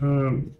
that.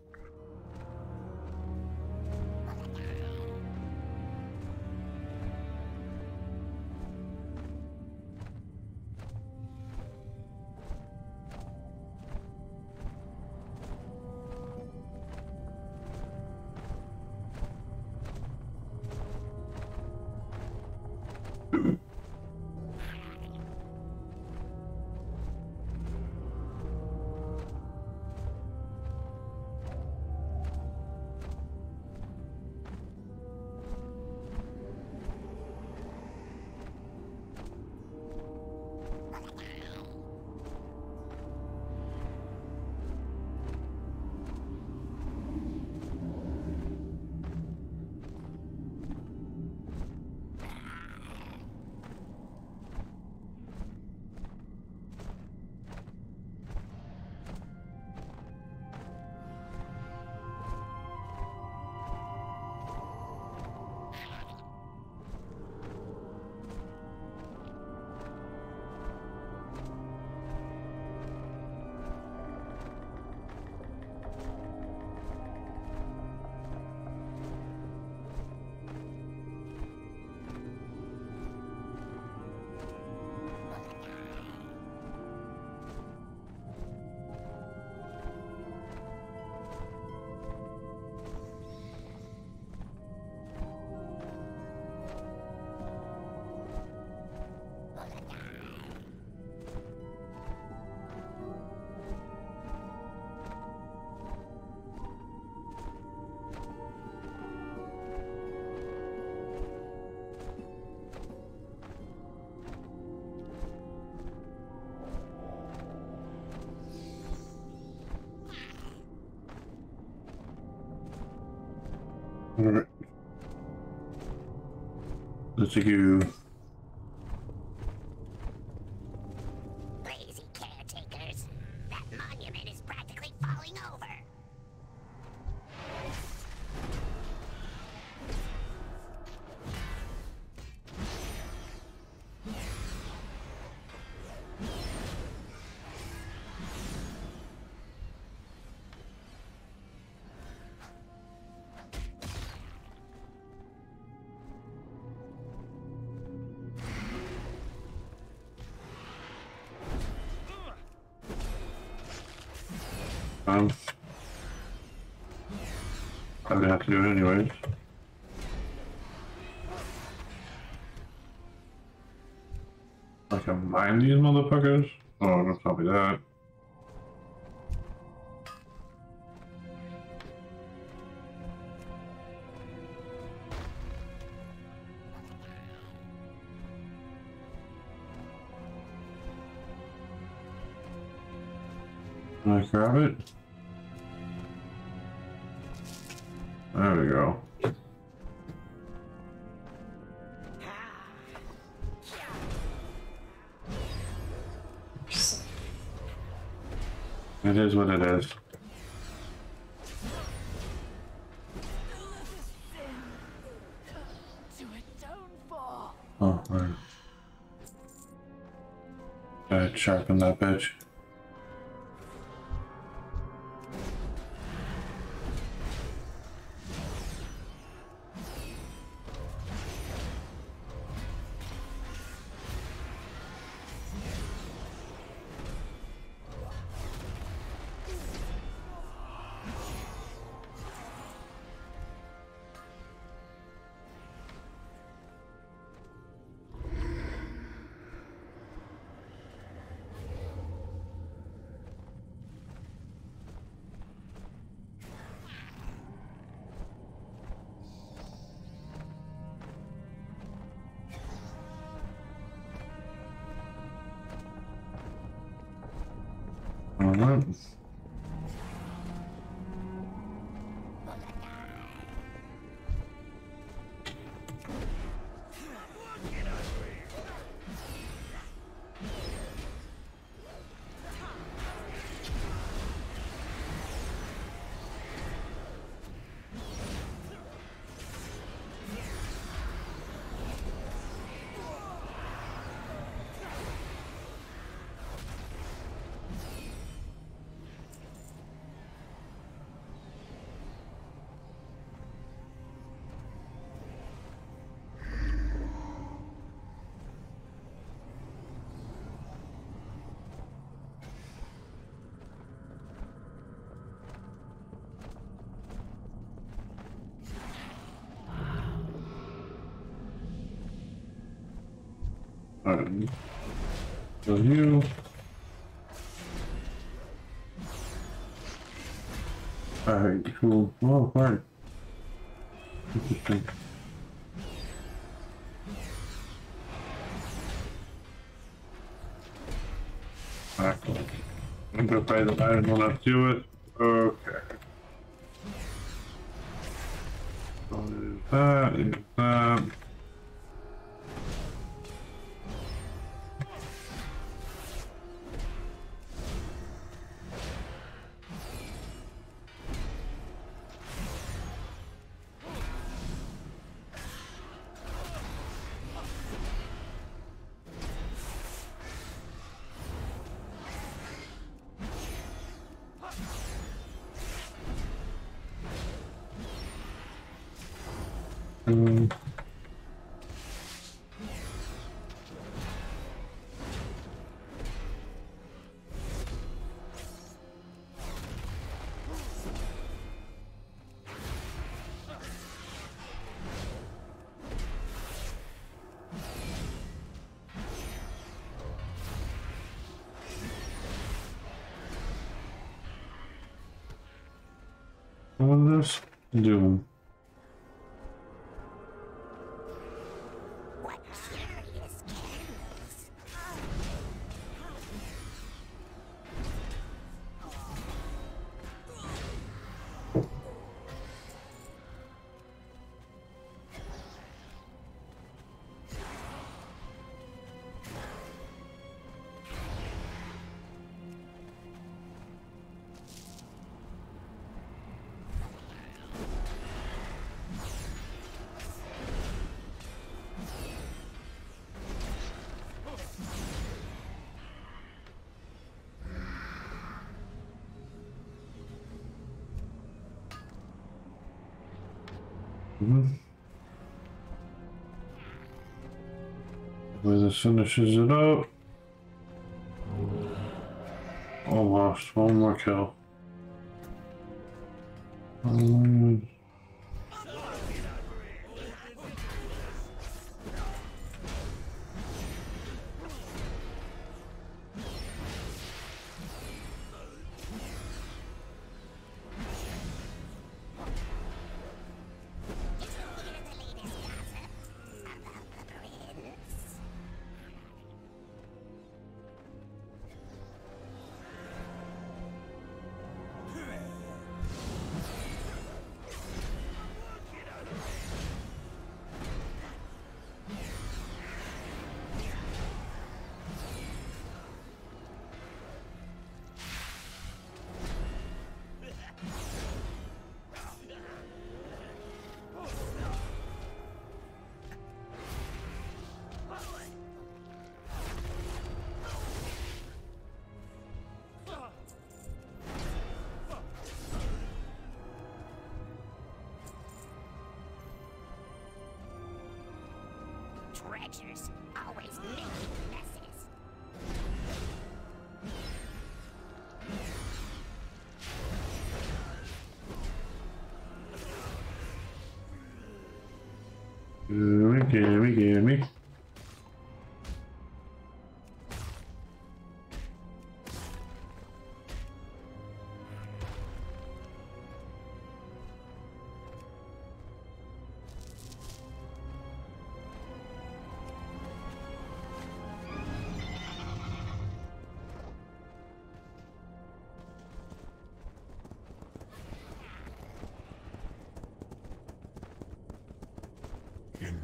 Alright. Let's go. To do it anyways. I can mine these motherfuckers? Oh, don't tell me that. Can I grab it? What it is. To a downfall. Oh, right. Gotta sharpen that bitch. Alright. So you. Alright, cool. Oh, right. Interesting. Alright, cool. I'm gonna play the button when I do it. Hopefully this finishes it up. Almost one more kill. Gimme, gimme,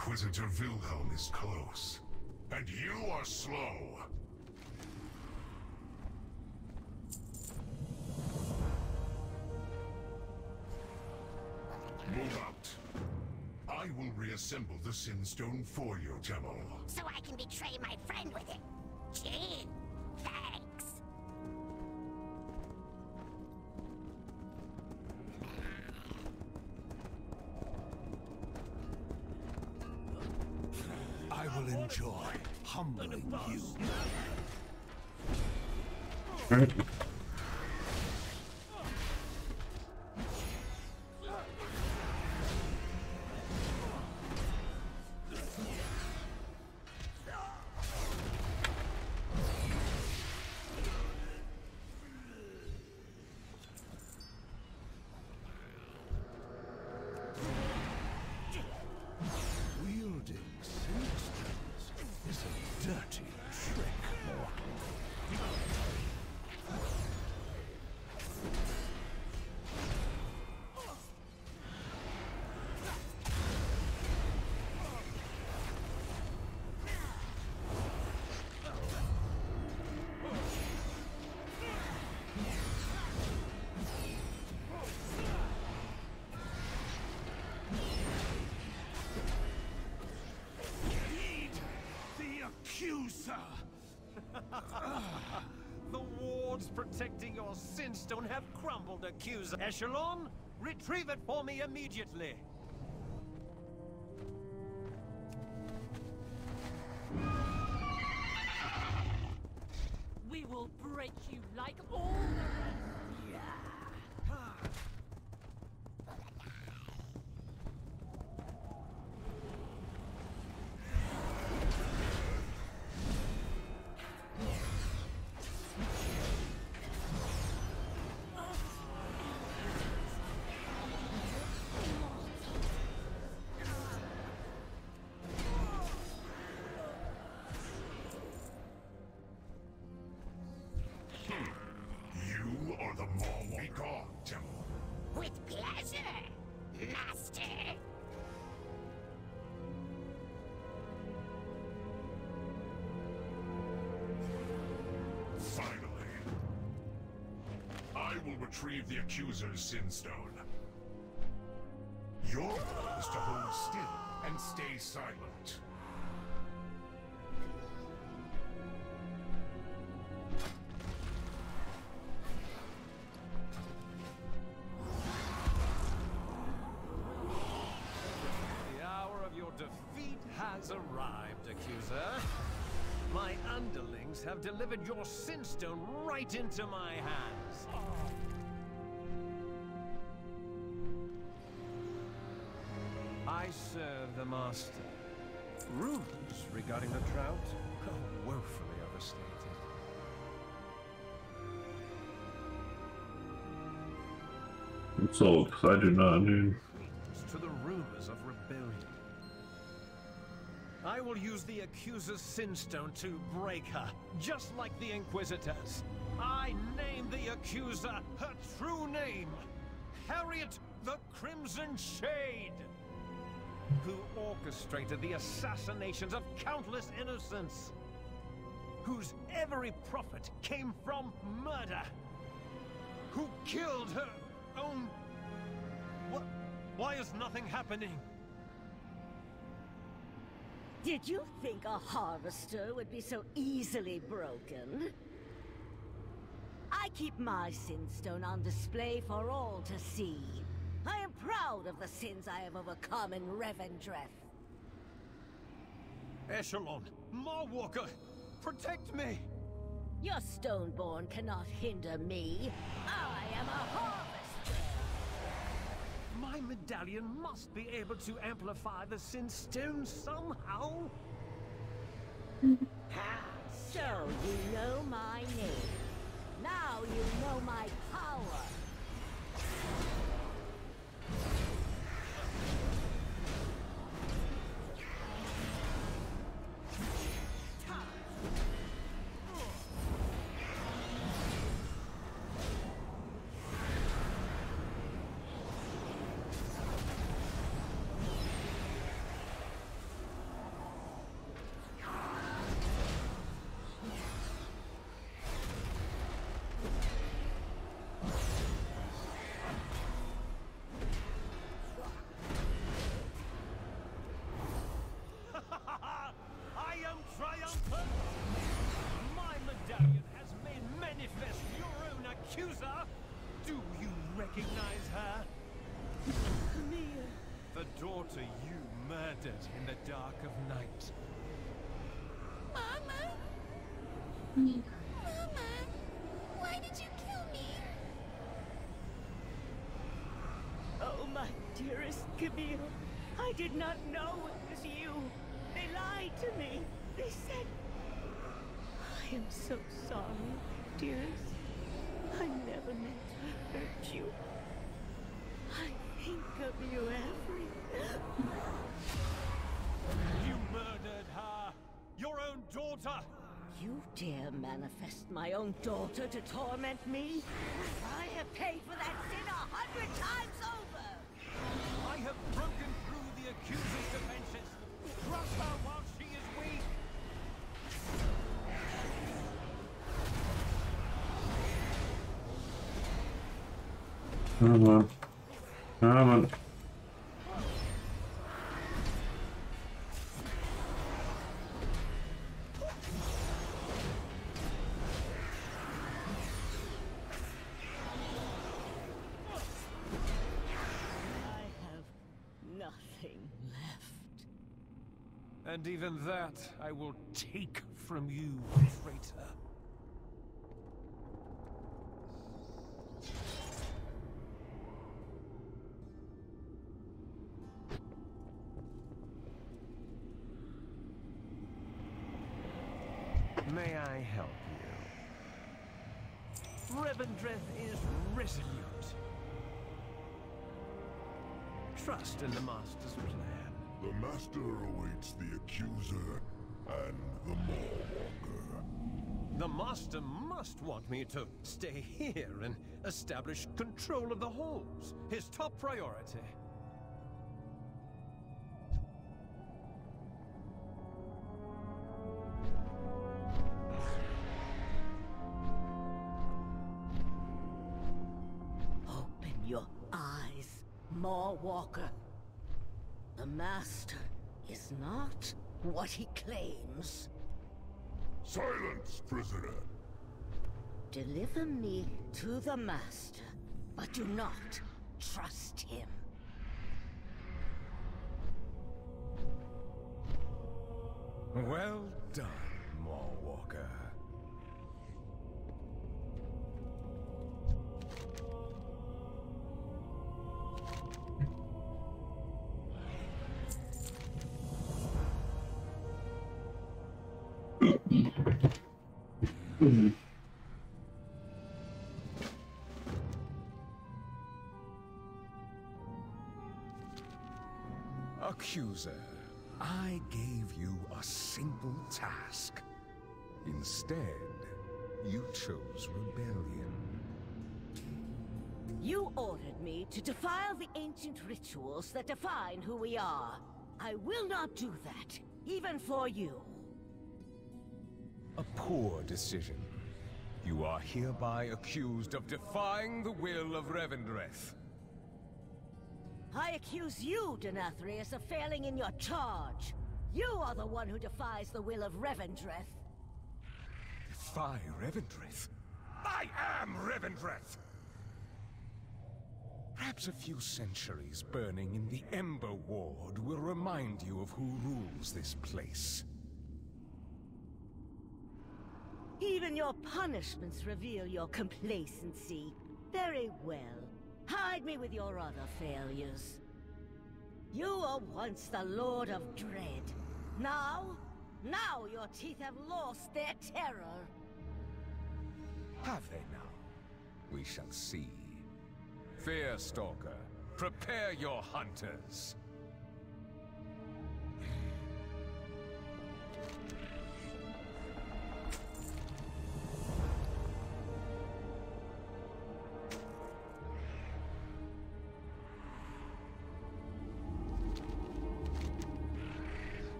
Inquisitor Wilhelm is close. And you are slow. Move out. I will reassemble the Sinstone for you, Temel. So I can betray my friend with it. Gee, Mm-hmm. Protecting your sinstone have crumbled, accuser. Echelon, retrieve it for me immediately. Retrieve the accuser's Sinstone. Your role is to hold still and stay silent. The hour of your defeat has arrived, accuser. My underlings have delivered your sinstone right into my hands. Serve the master. Rumors regarding the drought are woefully overstated. I'm so excited now, dude. to the rumors of rebellion. I will use the accuser's sinstone to break her, just like the Inquisitors. I name the accuser her true name, Harriet the Crimson Shade, who orchestrated the assassinations of countless innocents, whose every profit came from murder, who killed her own what? Why is nothing happening? Did you think a harvester would be so easily broken? I keep my sinstone on display for all to see. Proud of the sins I have overcome in Revendreth. Echelon, Maw Walker, protect me! Your Stoneborn cannot hinder me. I am a harvester. My medallion must be able to amplify the Sinstone somehow. So you know my name. Now you know my power. Dearest Camille. I did not know it was you. They lied to me. They said... I am so sorry, dearest. I never meant to hurt you. I think of you every... You murdered her! Your own daughter! You dare manifest my own daughter to torment me? I have paid for that sin a hundred times over! I have broken through the accuser's defenses. Crush her while she is weak. Come on. Come on. Even that I will take from you, traitor. May I help you? Revendreth is resolute. Trust in the Master's plan. The Master awaits the Accuser and the Mawwalker. The Master must want me to stay here and establish control of the halls. His top priority. Open your eyes, Maw Walker. The Master is not what he claims. Silence, prisoner! Deliver me to the Master, but do not trust him. Well done, Mm-hmm. Accuser, I gave you a simple task. Instead, you chose rebellion. You ordered me to defile the ancient rituals that define who we are. I will not do that, even for you. A poor decision. You are hereby accused of defying the will of Revendreth. I accuse you, Denathrius, of failing in your charge. You are the one who defies the will of Revendreth. Defy Revendreth? I am Revendreth! Perhaps a few centuries burning in the Ember Ward will remind you of who rules this place. Even your punishments reveal your complacency. Very well. Hide me with your other failures. You were once the Lord of Dread. Now? Now your teeth have lost their terror. Have they now? We shall see. Fearstalker, prepare your hunters.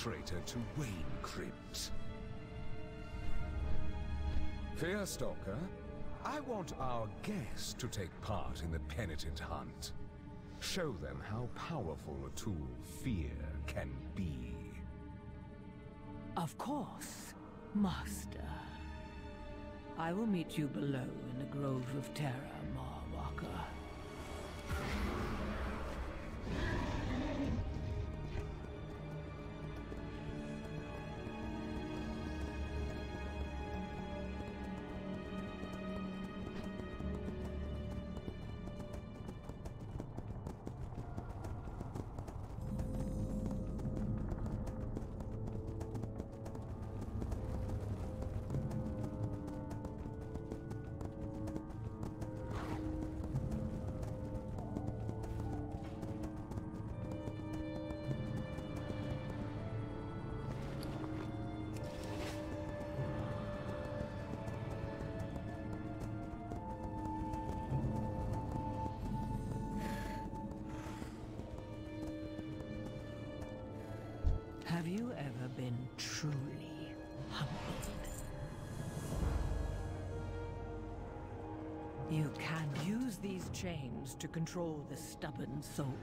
Traitor to Wayne Crypt. Fearstalker, I want our guests to take part in the penitent hunt. Show them how powerful a tool fear can be. Of course, Master. I will meet you below in the Grove of Terror, Maw Walker. Can use these chains to control the stubborn soul.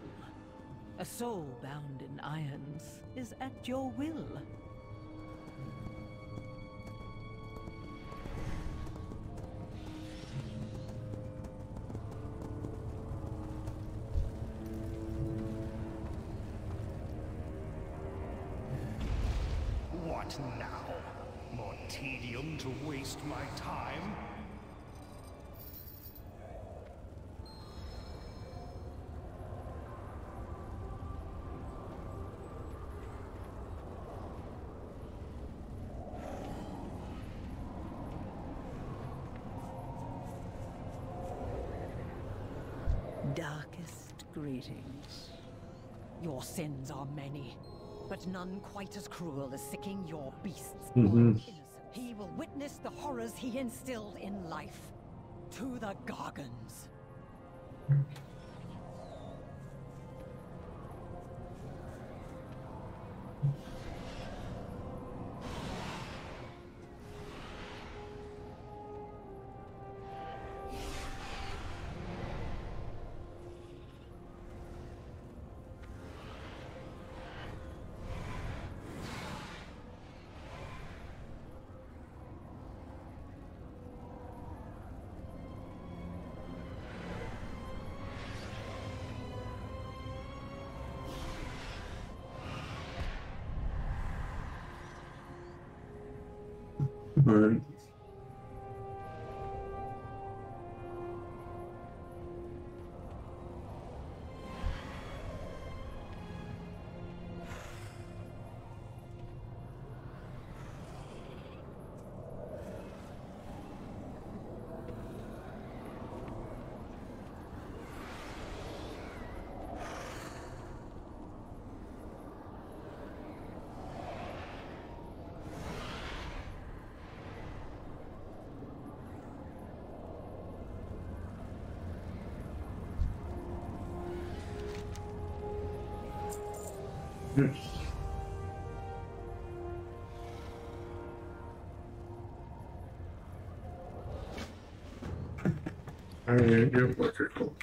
A soul bound in irons is at your will. Darkest greetings. Your sins are many, but none quite as cruel as sicking your beasts. Mhm. Innocent. He will witness the horrors he instilled in life. To the Gargons. Alright, yep, okay, cool.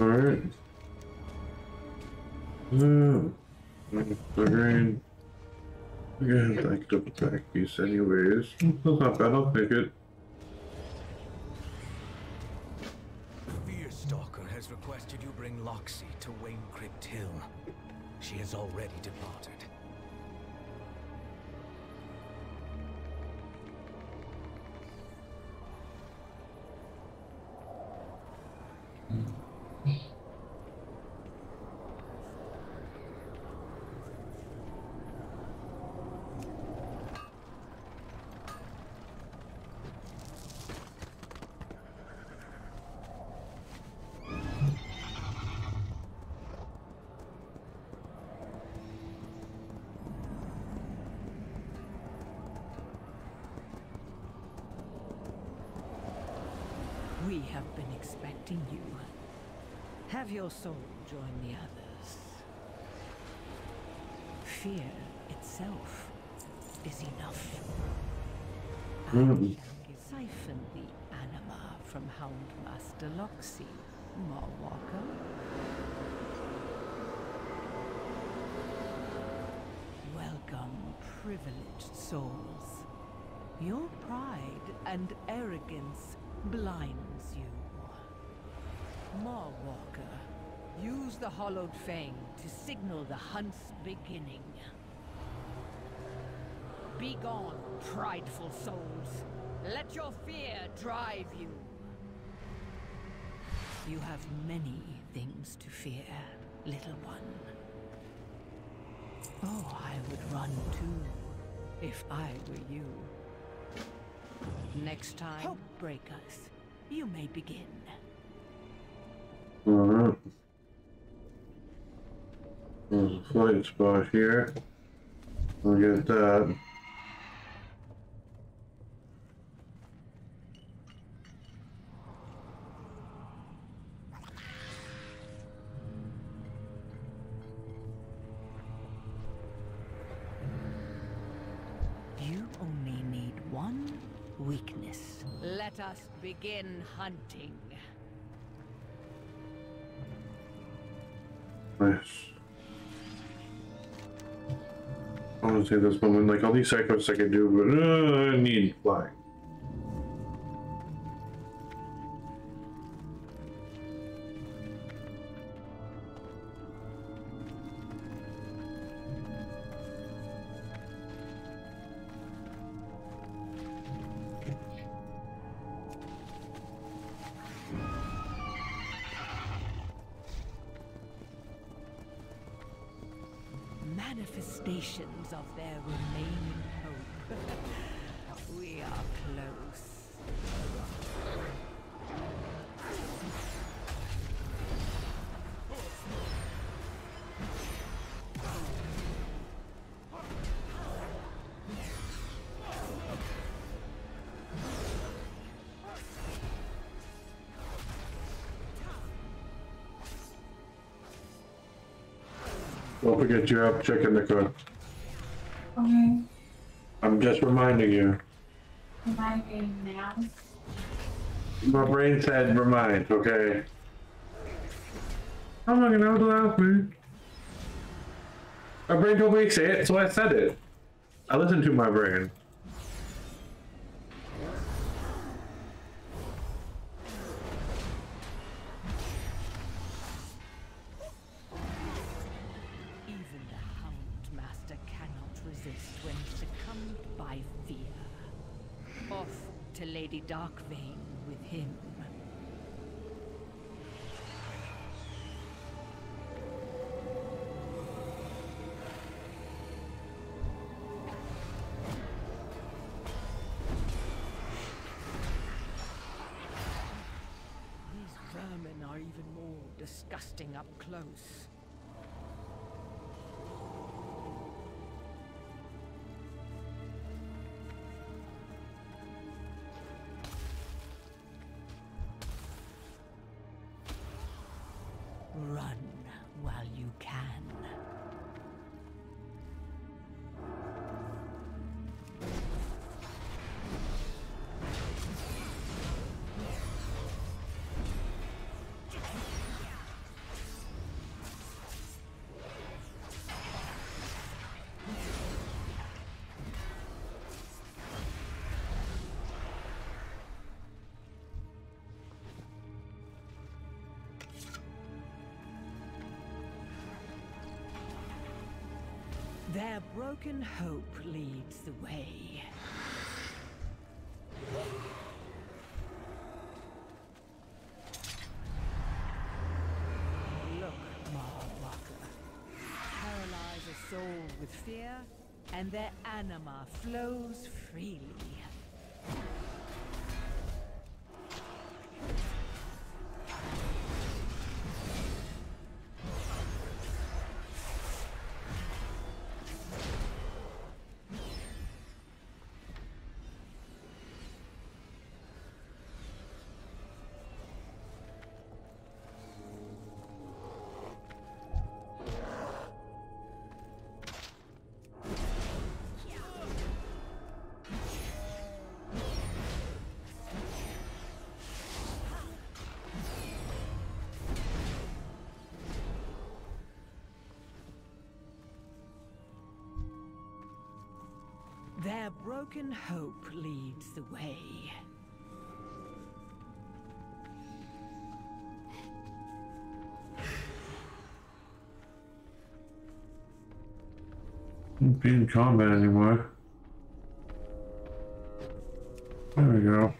Alright. Uh, the green. Again, I could attack these anyways. That's not bad, I'll take it. The Fearstalker has requested you bring Loxy to Wayne Crypt Hill. She has already departed. We have been expecting you. Have your soul join the others. Fear itself is enough. I Mm. siphon the anima from Houndmaster Loxy, Maw Walker. Welcome, privileged souls. Your pride and arrogance blinds you. Maw Walker, use the hollowed fang to signal the hunt's beginning. Begone, prideful souls. Let your fear drive you. You have many things to fear, little one. Oh, I would run too, if I were you. Next time, Help. break us. You may begin. Alright. There's a flight spot here. We'll get that. You only need one weakness. Let us begin hunting. Nice. Honestly, this moment, like all these psychos I could do, but uh, I need flying. Forget you're up checking the cook. Okay. I'm just reminding you. Getting now? My brain said remind, okay? I'm not gonna laugh, man. My brain told me to say it, so I said it. I listened to my brain. Their broken hope leads the way. Look, Maw Walker. Paralyze a soul with fear, and their anima flows freely. Their broken hope leads the way. Won't be in combat anymore. There we go.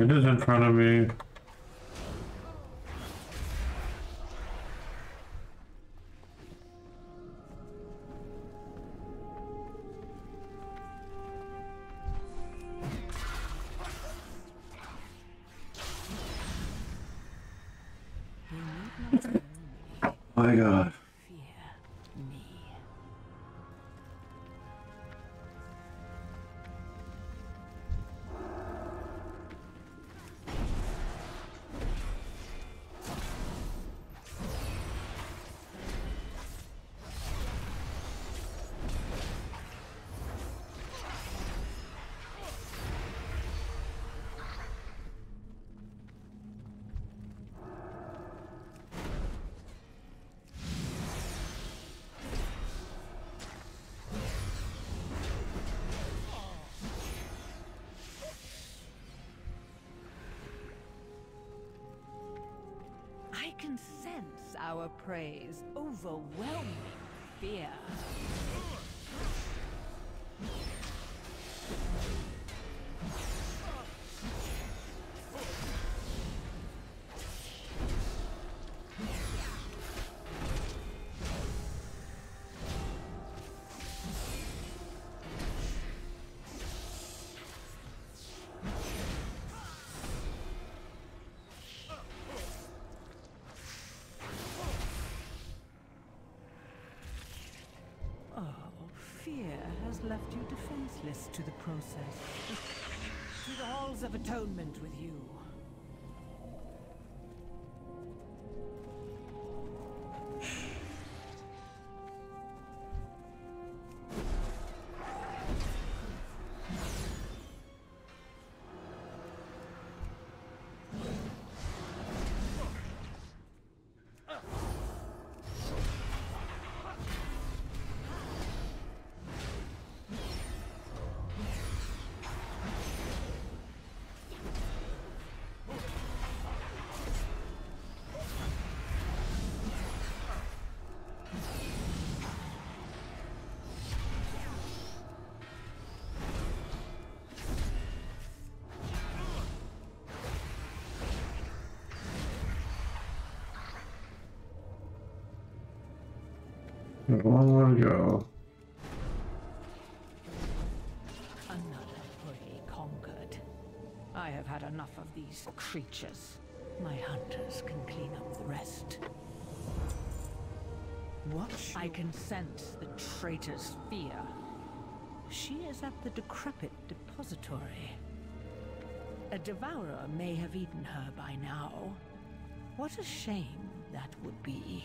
It is in front of me. Me. My God. Overwhelming fear. Fear has left you defenseless to the process. to the halls of atonement with you. One more to go. Another prey conquered. I have had enough of these creatures. My hunters can clean up the rest. What? I can sense the traitor's fear. She is at the decrepit depository. A devourer may have eaten her by now. What a shame that would be.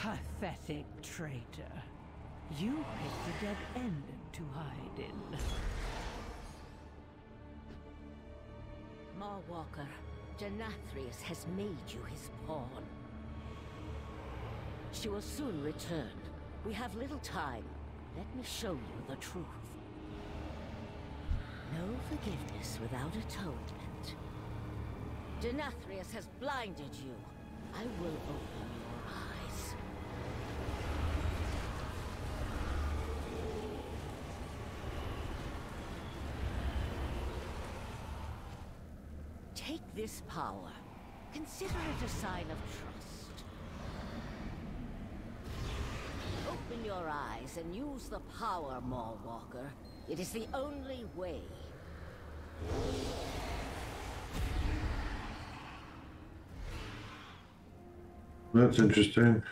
Pathetic traitor. You picked a dead end to hide in. Maw Walker, Denathrius has made you his pawn. She will soon return. We have little time. Let me show you the truth. No forgiveness without atonement. Denathrius has blinded you. I will open your eyes. Take this power. Consider it a sign of trust. Open your eyes and use the power, Maw Walker. It is the only way. That's interesting.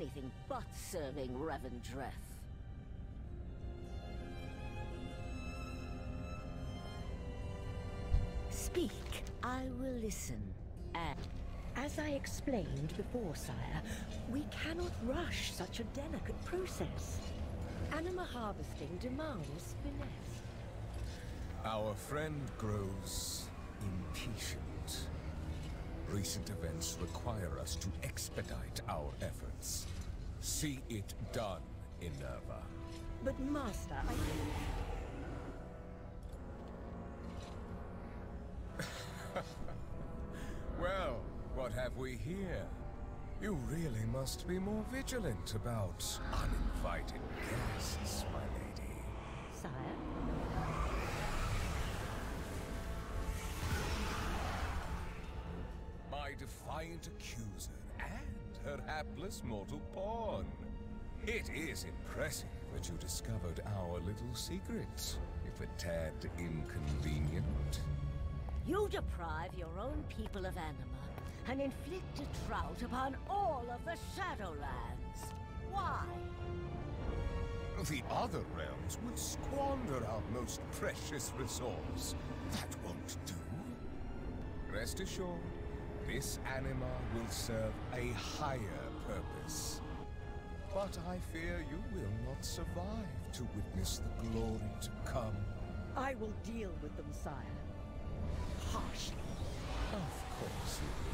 Anything but serving Revendreth. Speak. I will listen. As I explained before, sire, we cannot rush such a delicate process. Anima harvesting demands finesse. Our friend grows impatient. Recent events require us to expedite our efforts. See it done, Inerva. But master, I... Well, what have we here? You really must be more vigilant about uninvited guests, my lady. Sire? Defiant accuser and her hapless mortal pawn. It is impressive that you discovered our little secrets, if a tad inconvenient. you deprive your own people of anima and inflict a drought upon all of the Shadowlands. Why? The other realms would squander our most precious resource. That won't do. Rest assured, this anima will serve a higher purpose. But I fear you will not survive to witness the glory to come. I will deal with them, sire. Harshly. Of course you will.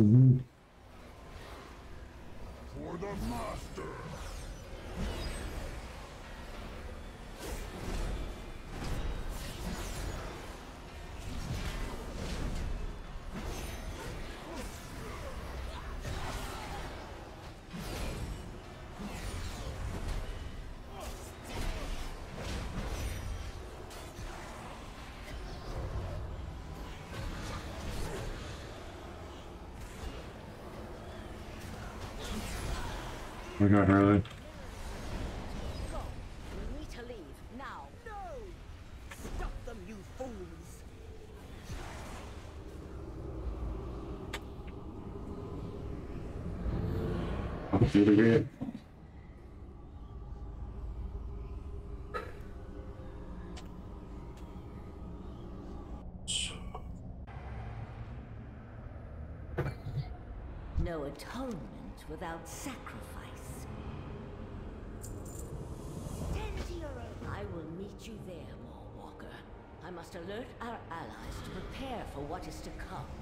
Mm-hmm. I'll do it again. No atonement without sacrifice. Tend to your own. I will meet you there, Walker. I must alert our allies to prepare for what is to come.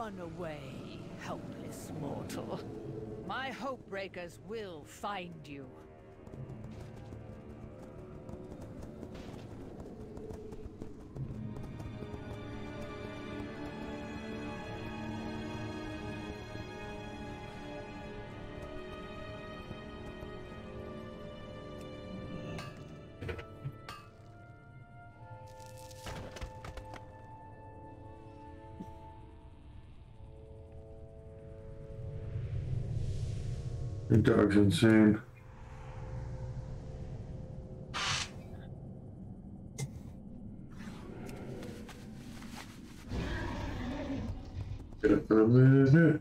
Run away, helpless mortal. My hope breakers will find you. Your dog's insane. Get up in a minute.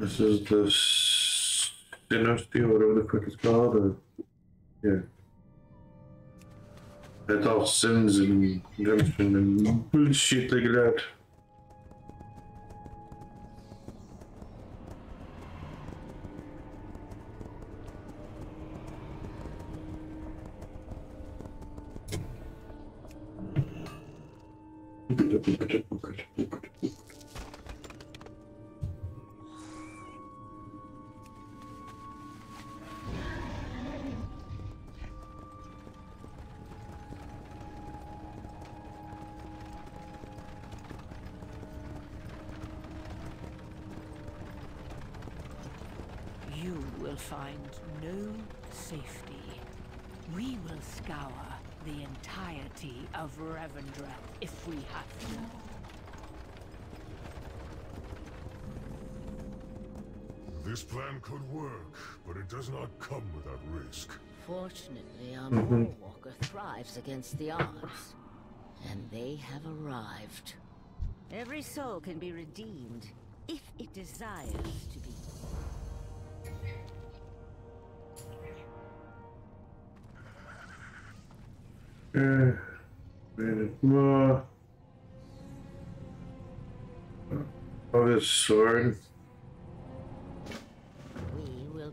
This is the Dynasty or whatever the fuck it's called. Or... Yeah. All sins and redemption and bullshit like that. Could work, but it does not come without risk. Fortunately, our Walker mm-hmm. thrives against the odds. And they have arrived. Every soul can be redeemed if it desires to be. Eh, minute more. Oh, this sword.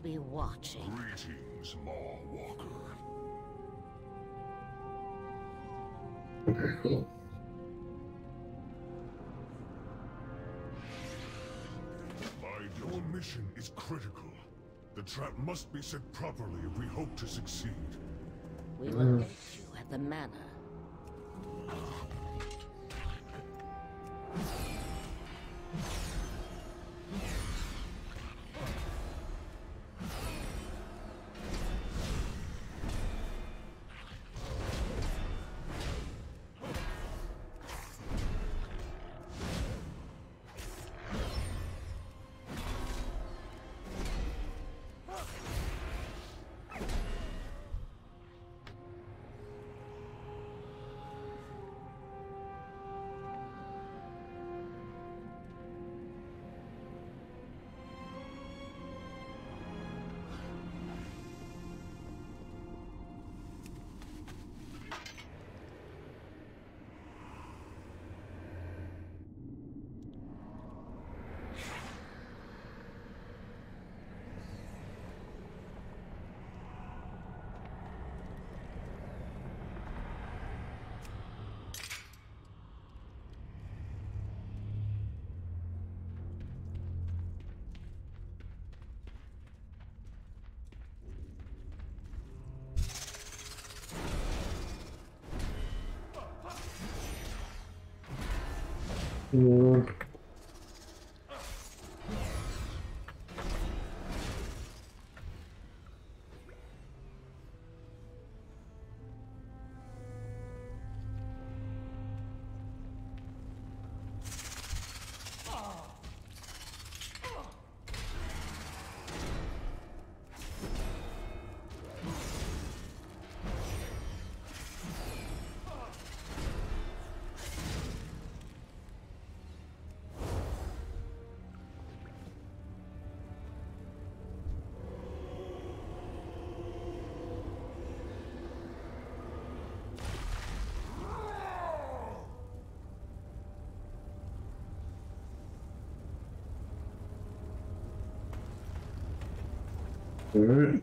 We will be watching. Greetings, Maw Walker. Okay, cool. My your mission is critical. The trap must be set properly if we hope to succeed. We mm. will meet you at the manor. Um, Mm. Alright.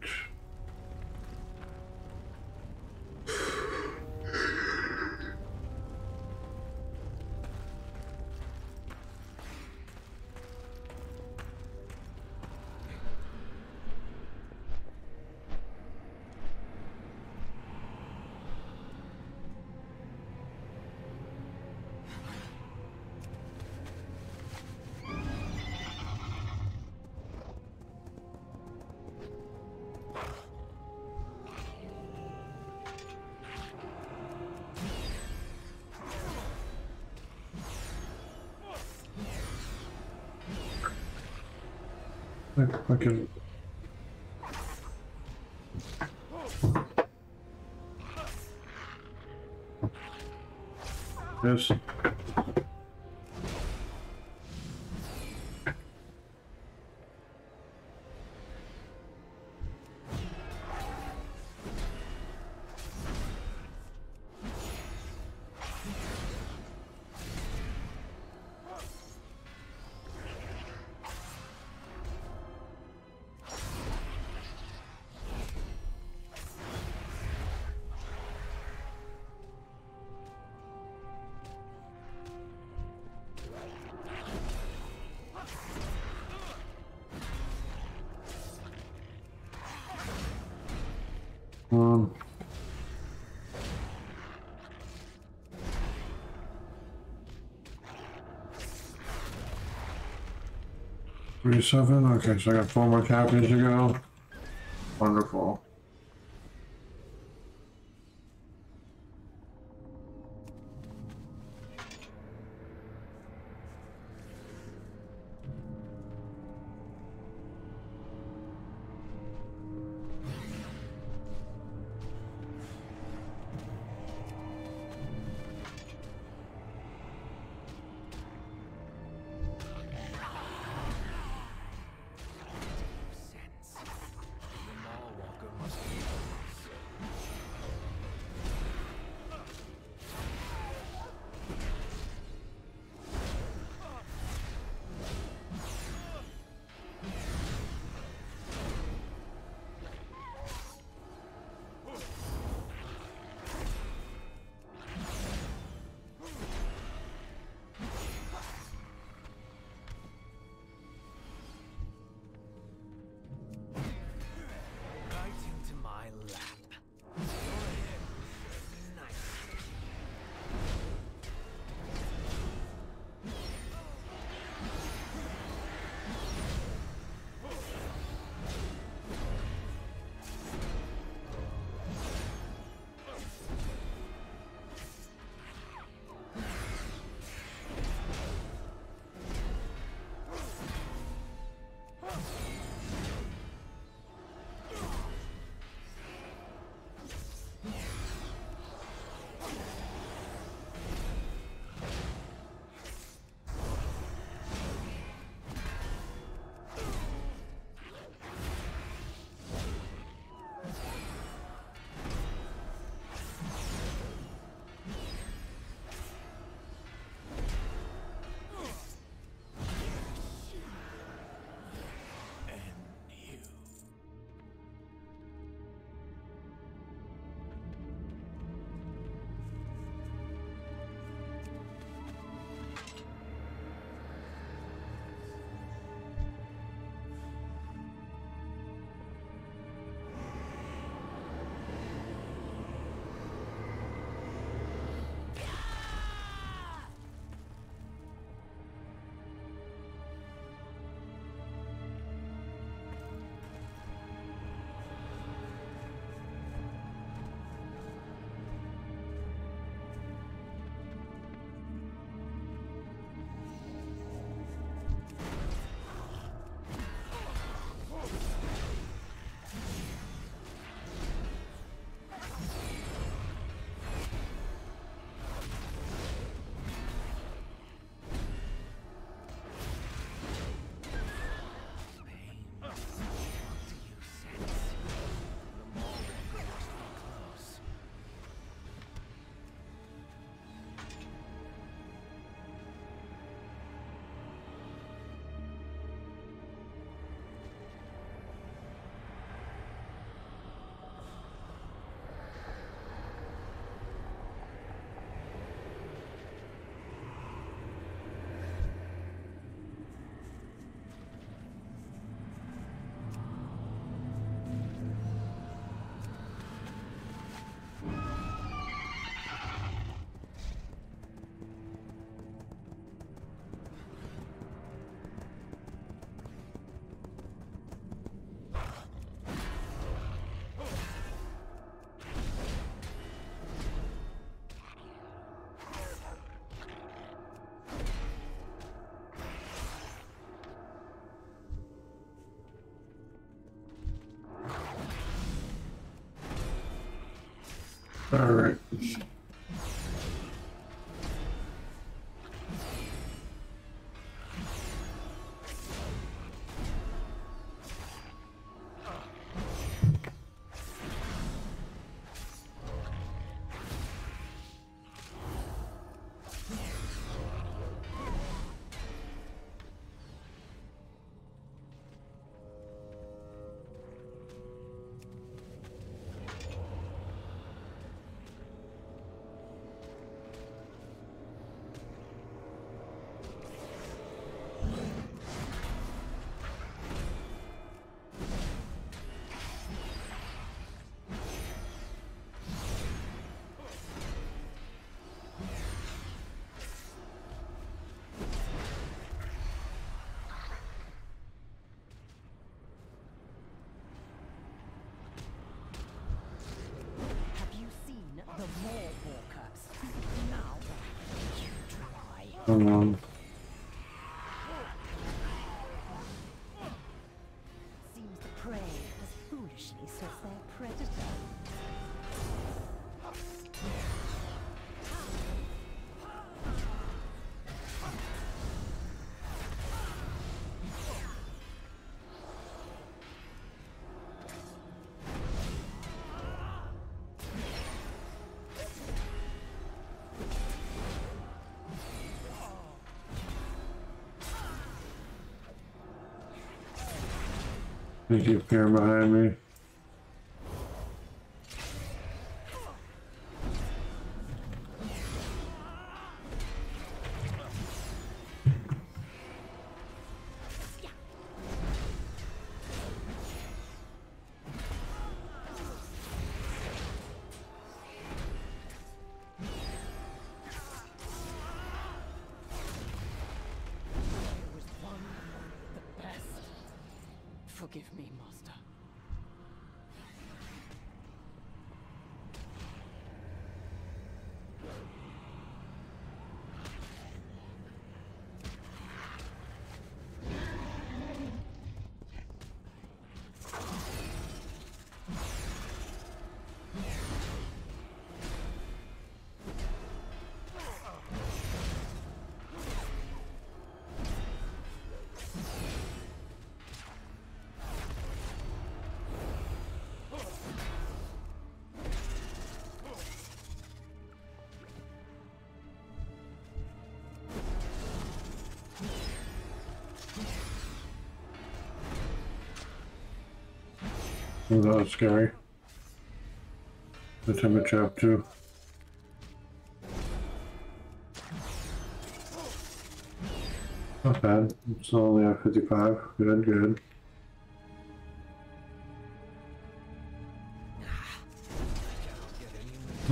I, I can. Yes. Thirty-seven. Okay, so I got four more copies to go. Wonderful. All Um, they keep appearing behind me. Oh, that was scary. The to chop too. Not bad. It's only at 55. Good, good.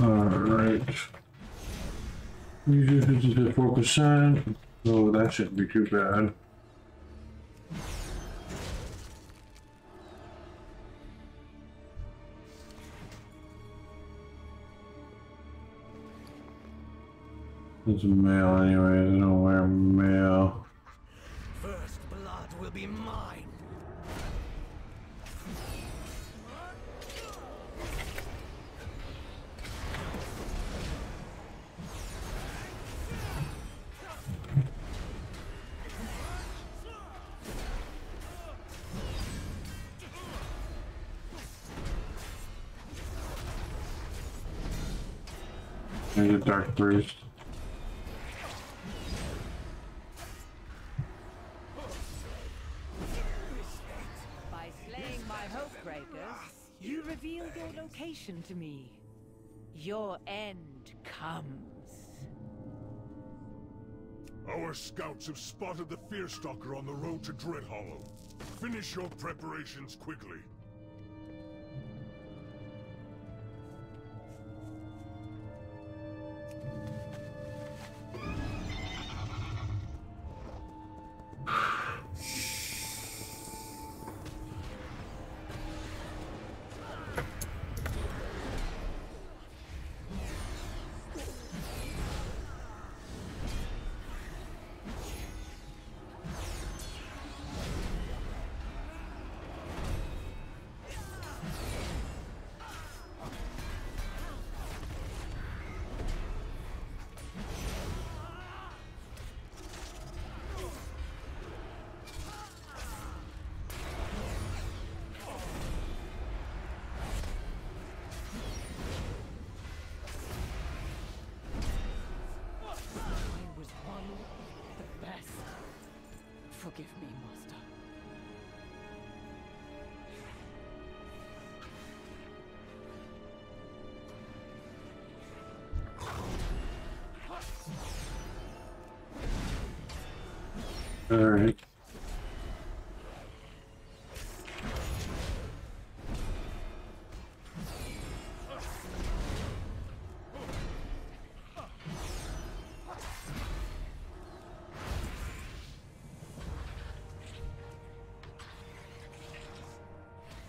Alright. You just hit 4%. Oh, that shouldn't be too bad. It's male anyways, I don't wear male. First blood will be mine. There's a dark priest. Location to me. Your end comes. Our scouts have spotted the Fearstalker on the road to Dreadhollow. Finish your preparations quickly. Alright.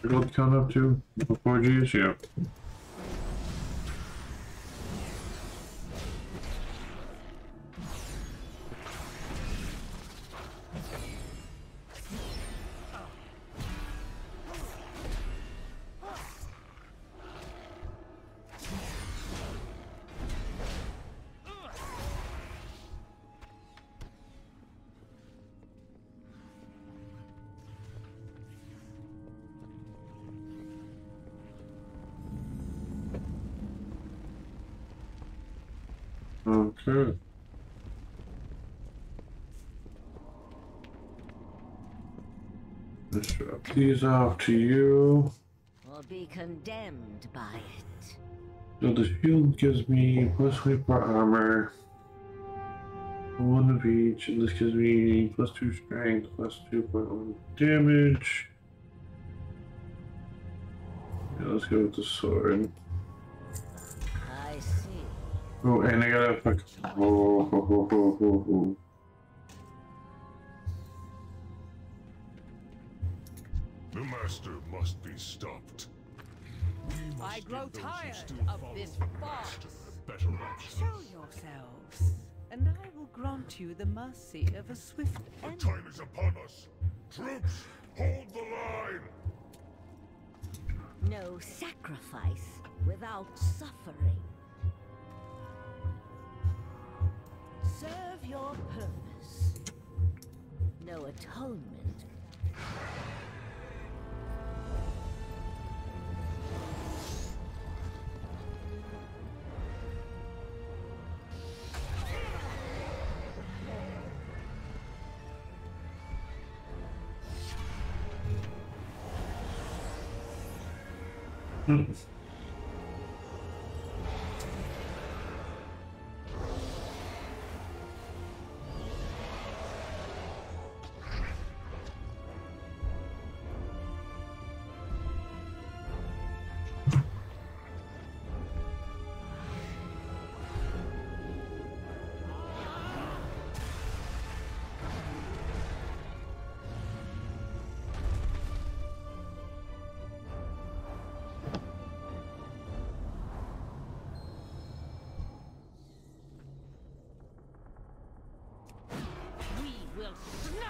What count up to before G's? These off to you. Or be condemned by it. So the shield gives me plus 24 armor. One of each, and this gives me plus 2 strength, plus 2.1 damage. Yeah, let's go with the sword. I see. Oh, and I gotta fuck. Oh, ho, ho, ho, ho, ho. Grow give those who tired still of this the Master farce. a better option. Show yourselves, and I will grant you the mercy of a swift The end. time is upon us. Troops, hold the line! No sacrifice without suffering. Serve your purpose. No atonement. We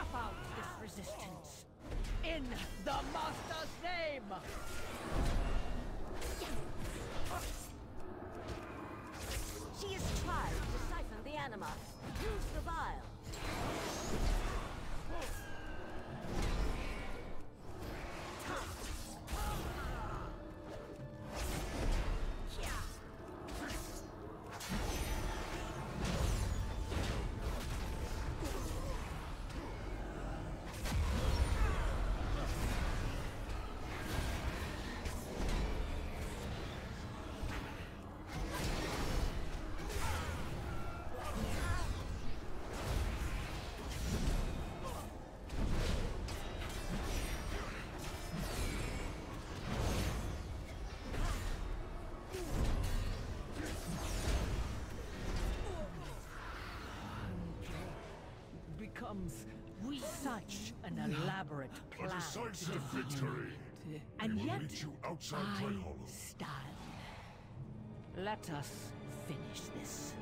snuff out this resistance. In the Master's name! She has tried to siphon the anima. Use the vial. Becomes such an elaborate A plan to decisive defeat victory. And we yet, meet you outside Dread Hollow. stand. Let us finish this.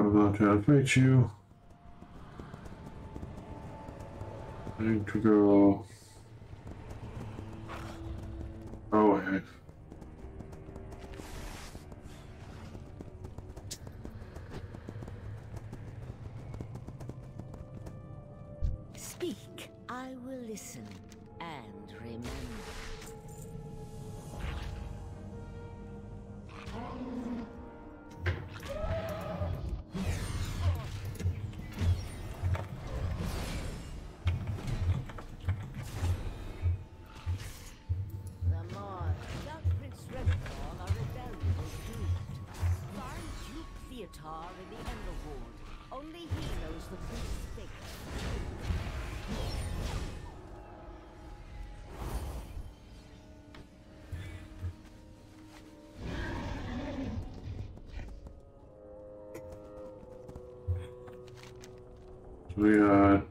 I'm about to fight you. I need to go We are.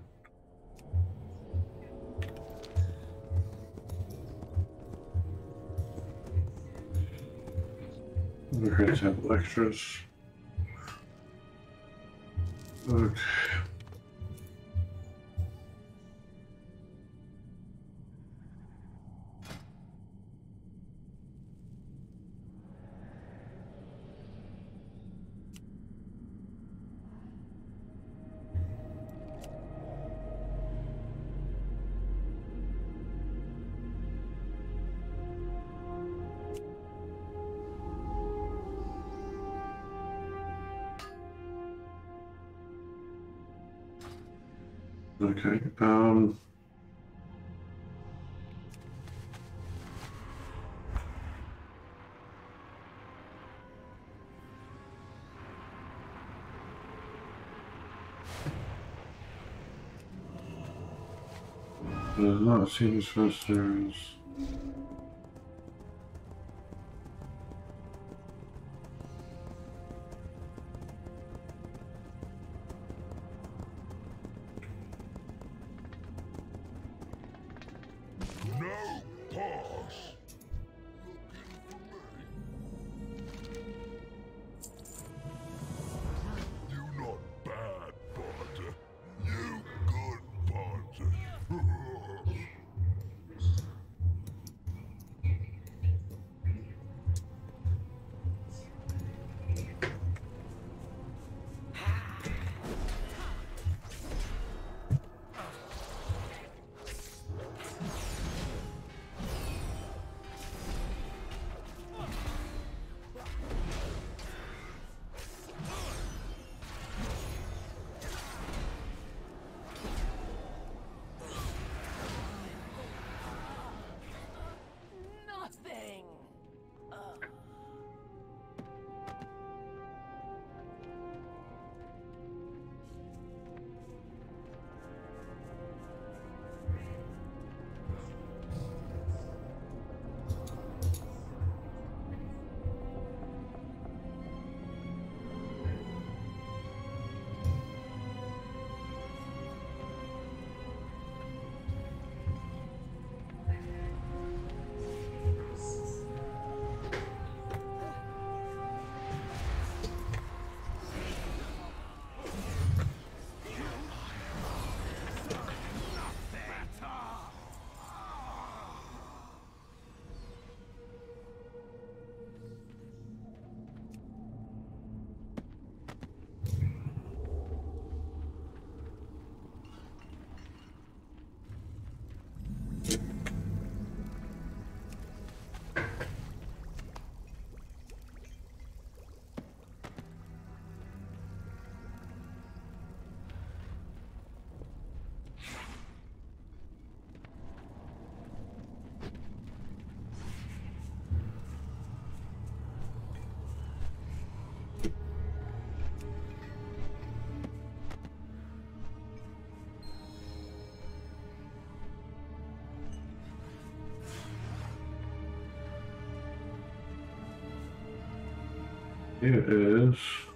We're going to have extras. uh, senior sisters. It is.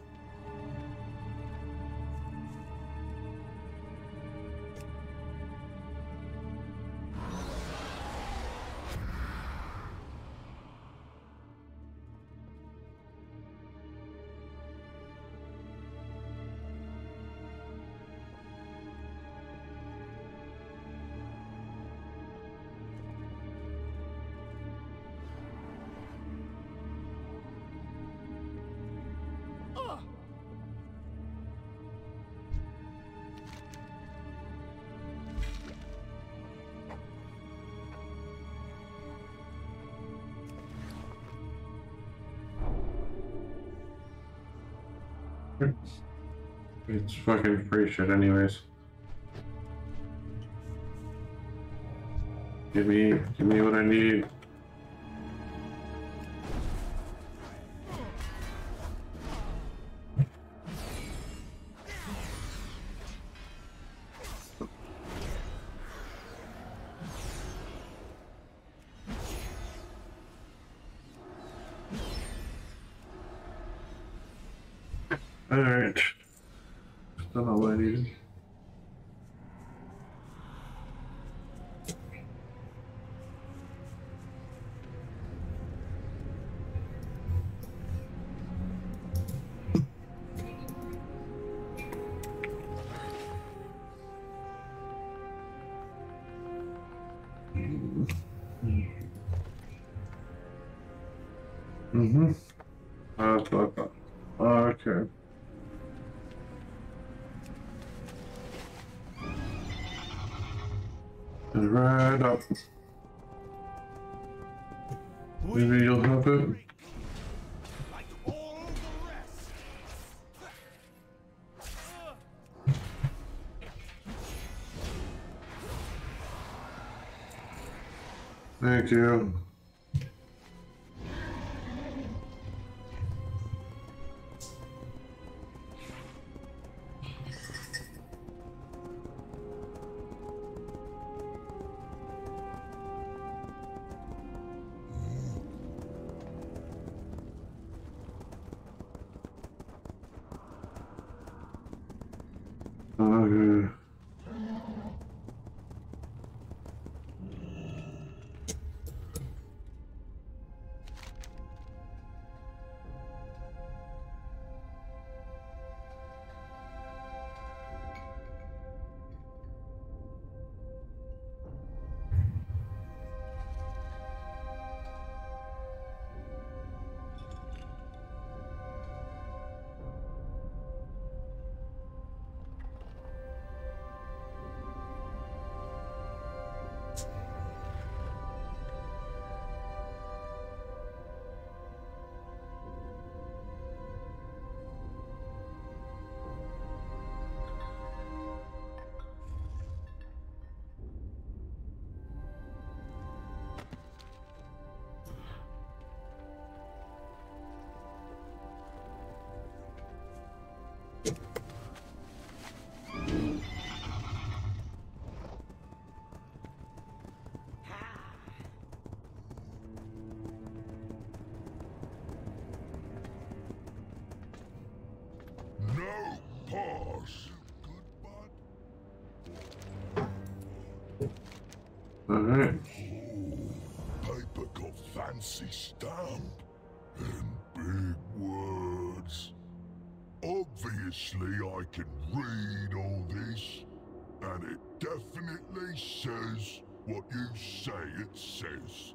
It's fucking free shit anyways. Give me, give me what I need. Up. Maybe you'll help it. Thank you. Fancy stamp and big words. Obviously, I can read all this, and it definitely says what you say it says.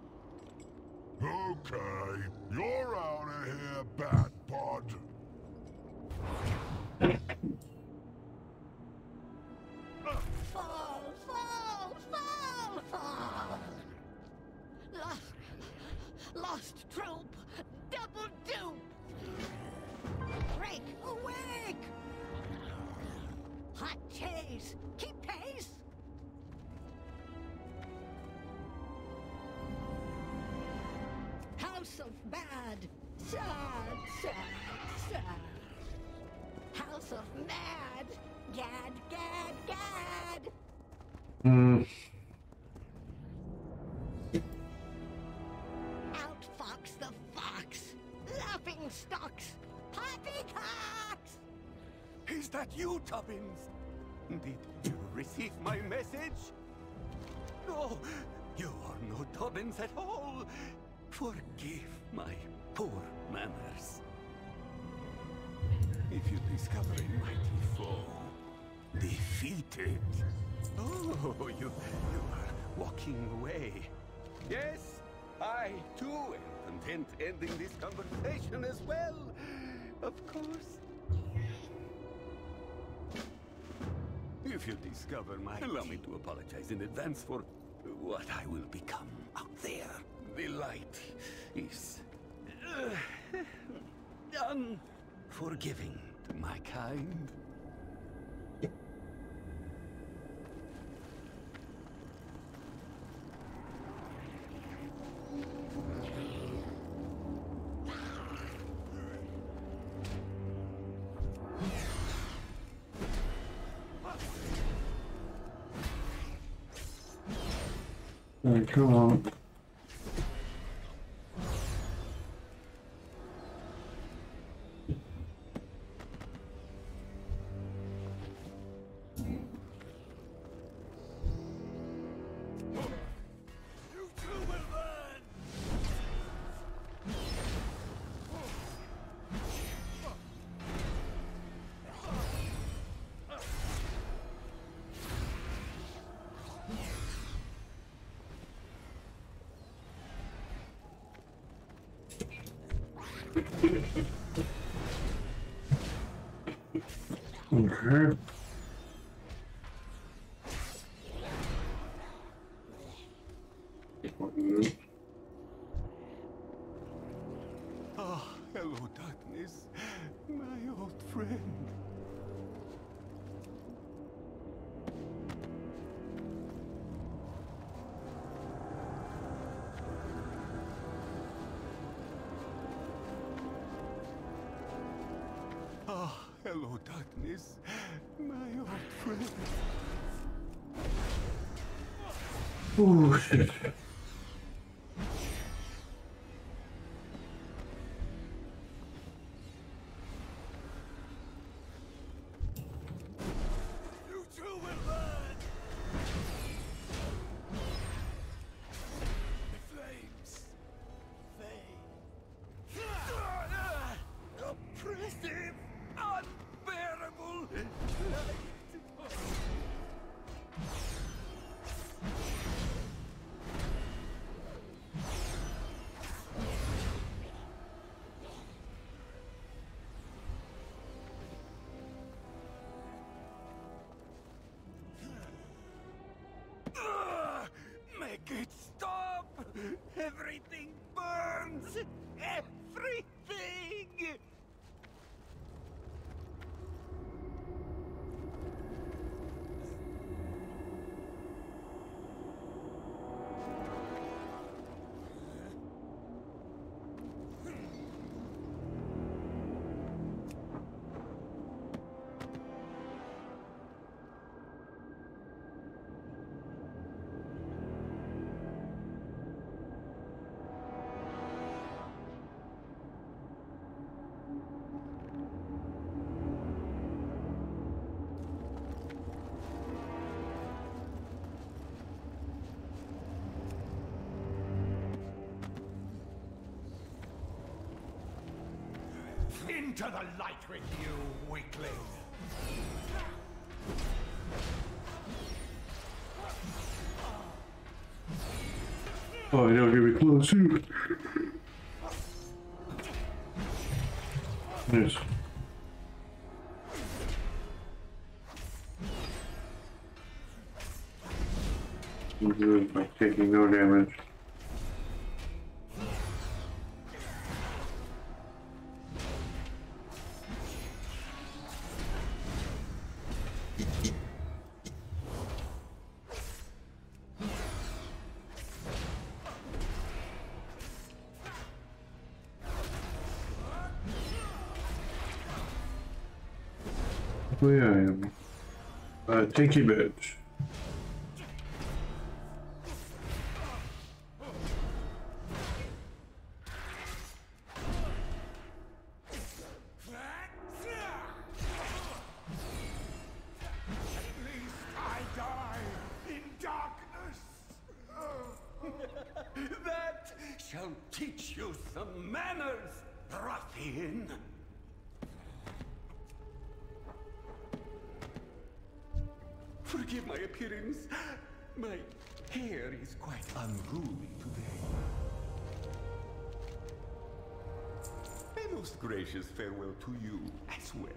Okay, you're out of here, Bad Pod. Sad, sad, sad. House of Mad, gad, gad, gad! Hmm. Outfox the fox! Laughing stocks! Poppycocks! Is that you, Tubbins? Did you receive my message? No, you are no Tubbins at all. Forgive my poor manners. If you discover a mighty foe, defeated. Oh, you, you are walking away. Yes, I too am content ending this conversation as well. Of course. If you discover my... Allow me to apologize in advance for what I will become out there. The light is... Unforgiving, my kind. Come on. Okay. 不是 Into the light with you, weakling! Oh, I know, get me close. Nice. Where I am. Uh, Tinky Bitch. To you as well.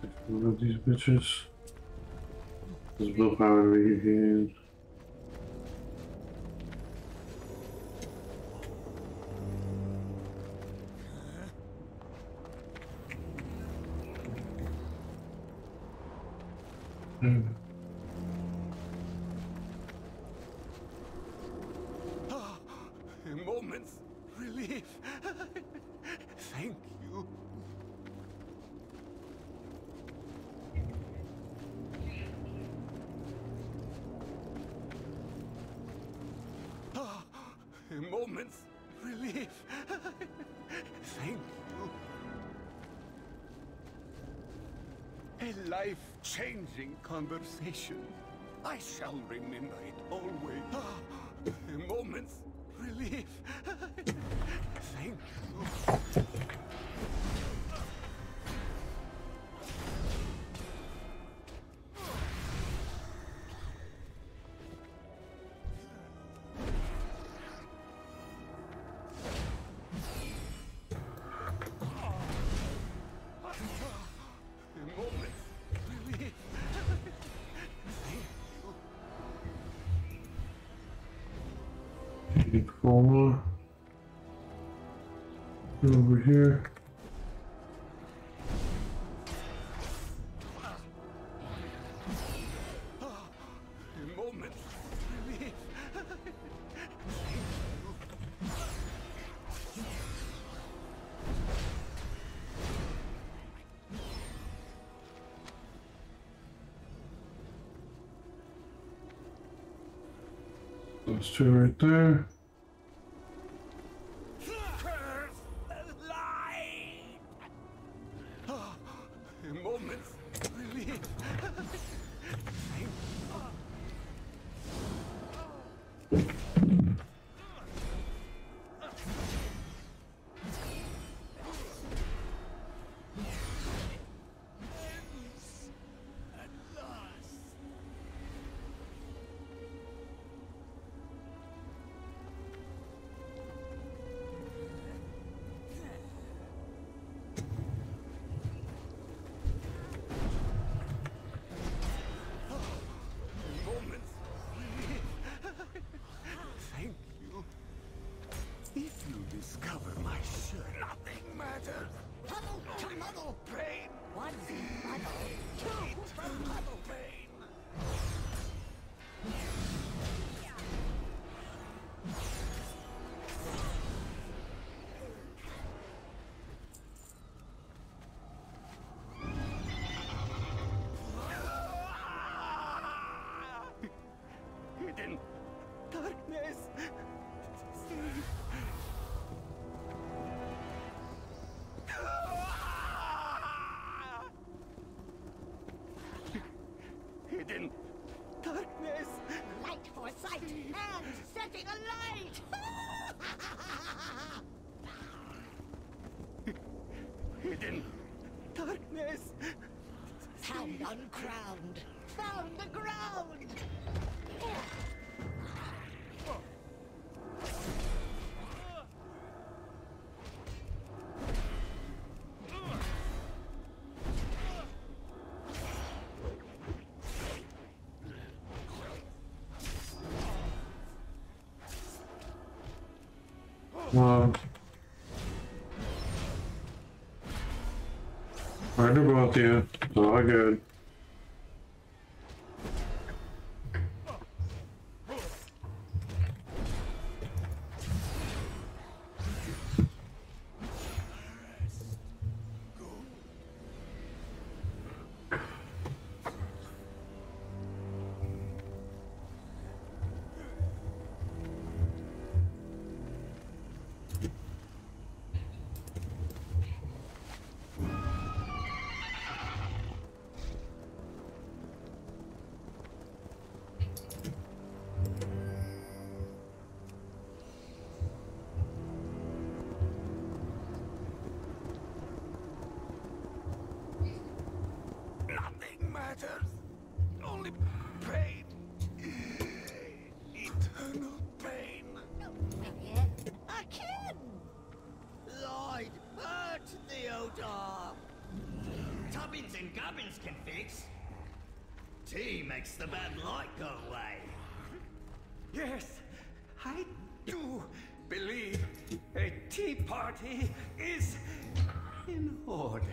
Take one of these bitches. There's willpower to be conversation. I shall remember Diploma. Over here. Those two right there. Sight and setting a light. Hidden darkness. Found uncrowned. Found One. Right about you. It's all good. Tea makes the bad light go away. Yes, I do believe a tea party is in order.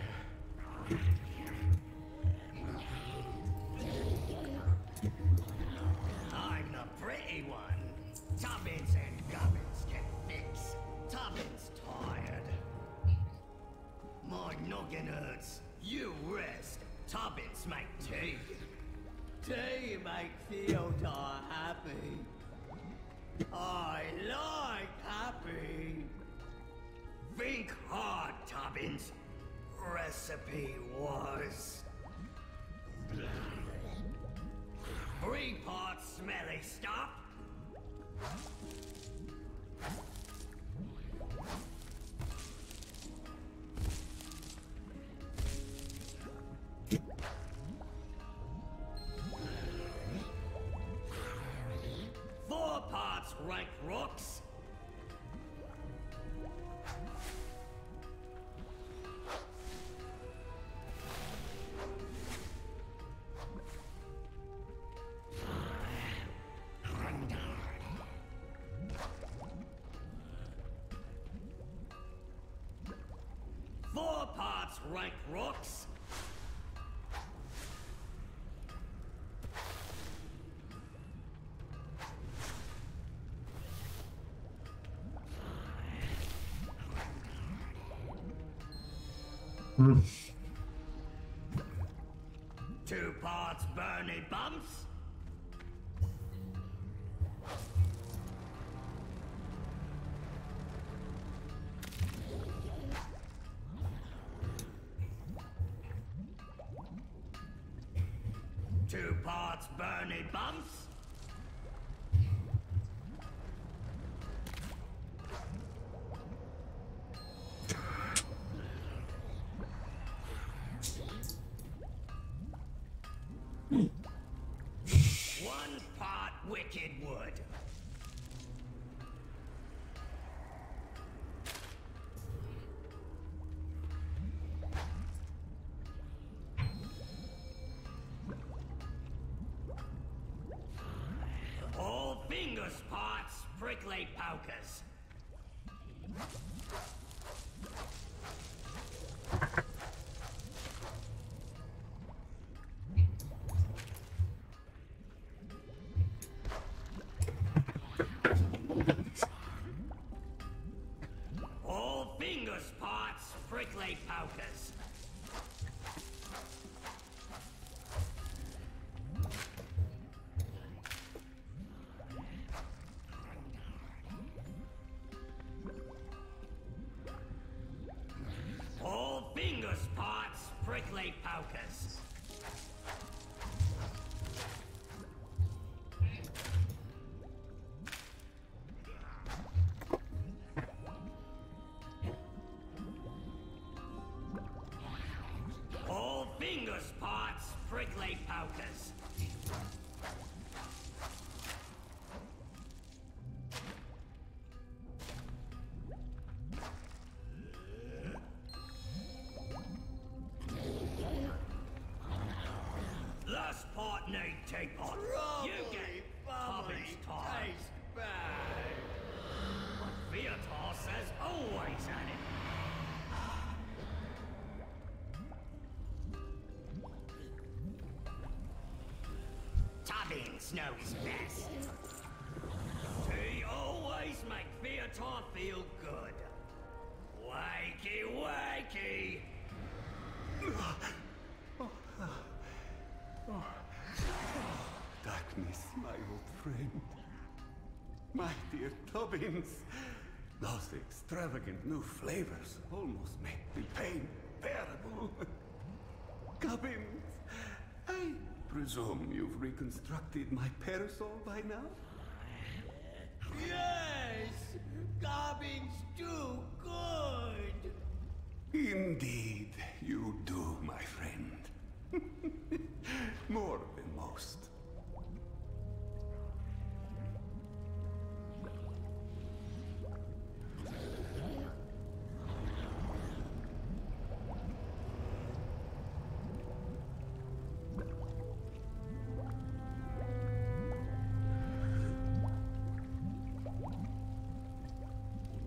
Rocks rank rocks? Two parts Bernie bumps? two parts Bernie Bumps. okay. take on. muffins. Those extravagant new flavors almost make the pain bearable. Gubbins, I presume you've reconstructed my parasol by now? Yes! Gobbins do good! Indeed.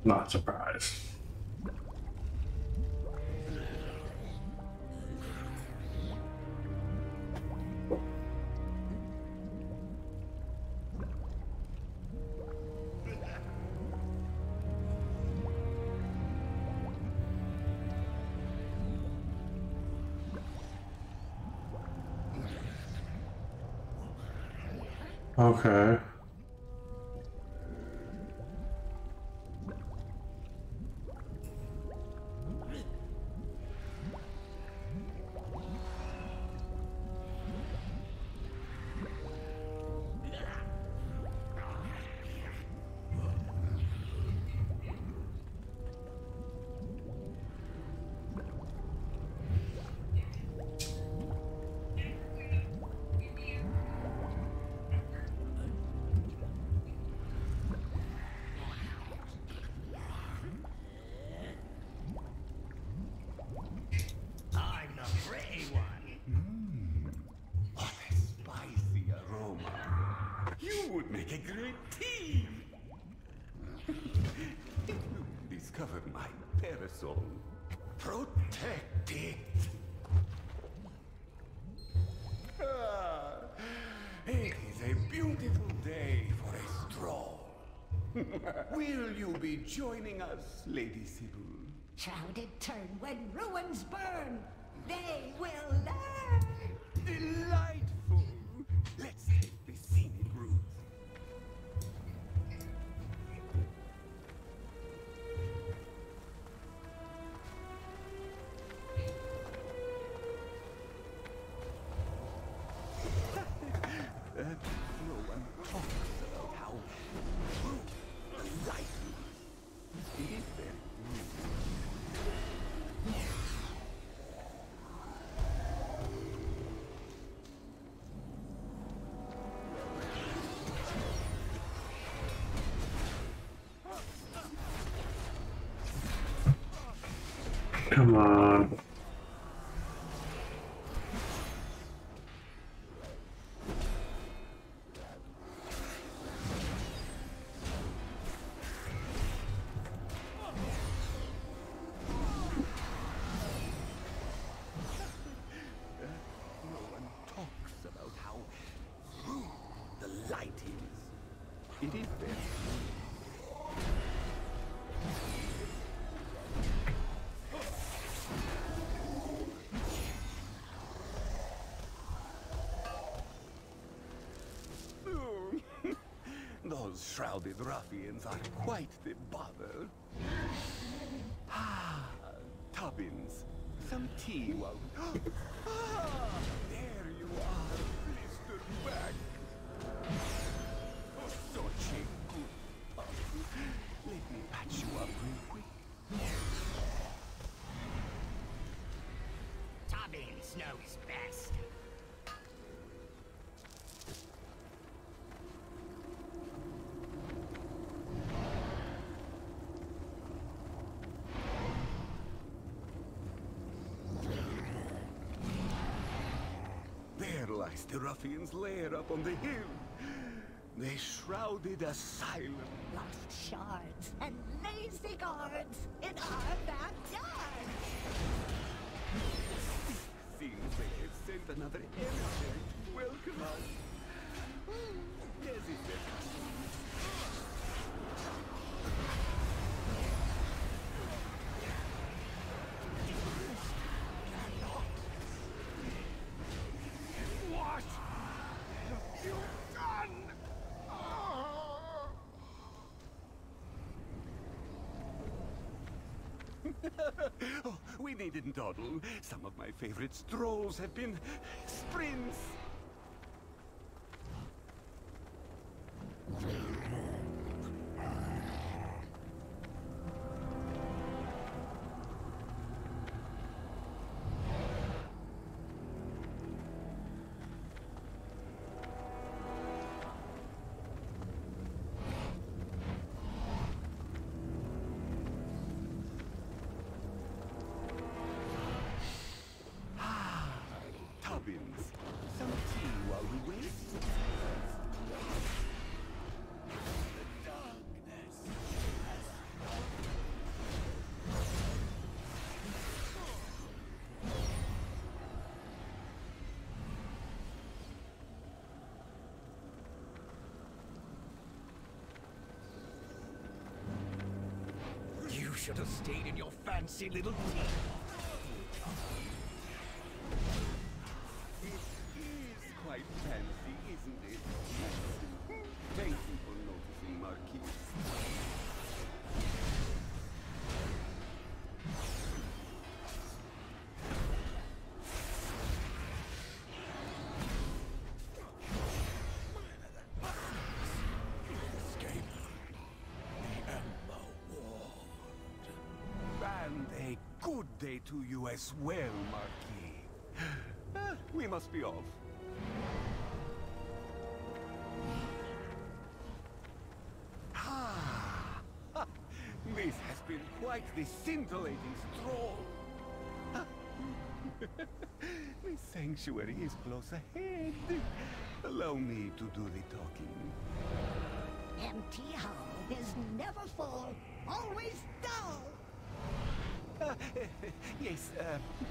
Not surprised. Okay. Joining us, Lady Come on. Those shrouded ruffians are quite the bother. Ah, Tubbins, some tea while... There the ruffian's lair up on the hill. They shrouded asylum. Lost shards and lazy guards in our backyard. Seems they have sent another emissary to welcome us. Yes, it's their custom. oh, we needn't dawdle. Some of my favorite strolls have been sprints. Should have stayed in your fancy little tea. Well, Marquis. We must be off. Ah, this has been quite the scintillating stroll. The sanctuary is close ahead. Allow me to do the talking. Empty hall is never full, always dull. Yes, uh,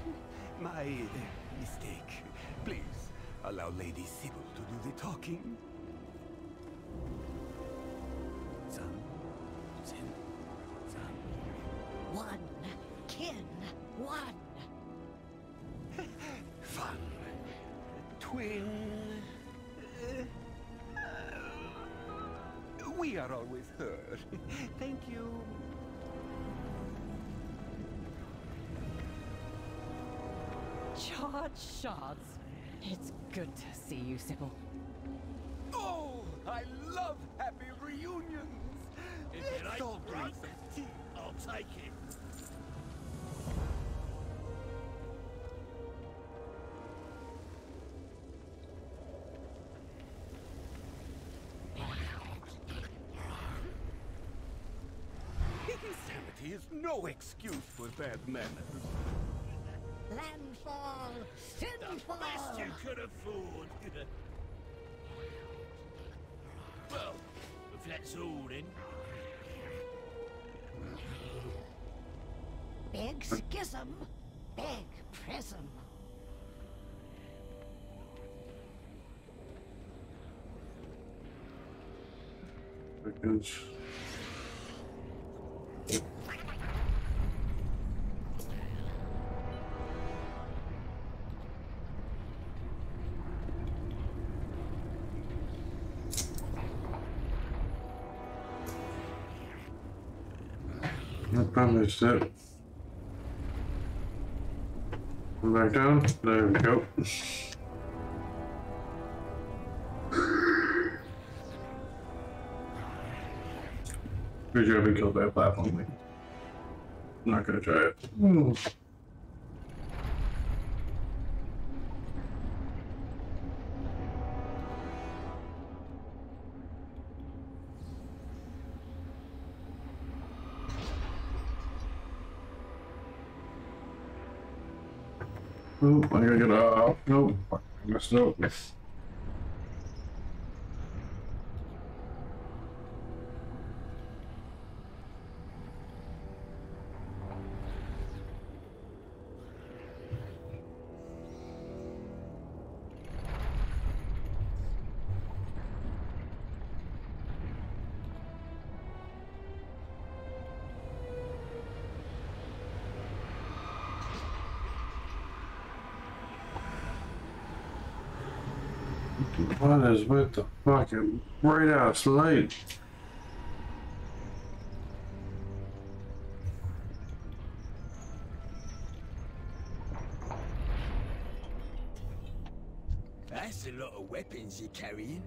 my uh, mistake. Please, allow Lady Sybil to do the talking. Son, Sin, Son. One, kin, one. Fun. Twin. Uh, we are always heard. Thank you. Charge shards. It's good to see you, Sybil. Oh, I love happy reunions. If it Let's ain't all drink right, some tea. I'll take it. Insanity is no excuse for bad manners. Landfall, sinful. Best you could afford. well, if that's all then. Big schism, big prism. Because Promised it. Come back down. There we go. Sure I've been killed by a platform. Not gonna try it. Hmm. Nope, I gotta get off. Nope, I is with the fucking bright ass light? That's a lot of weapons you're carrying.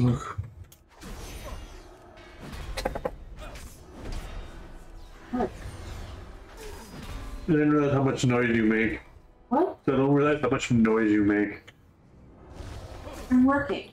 Look. I didn't realize how much noise you make. What? I don't realize how much noise you make. I'm working.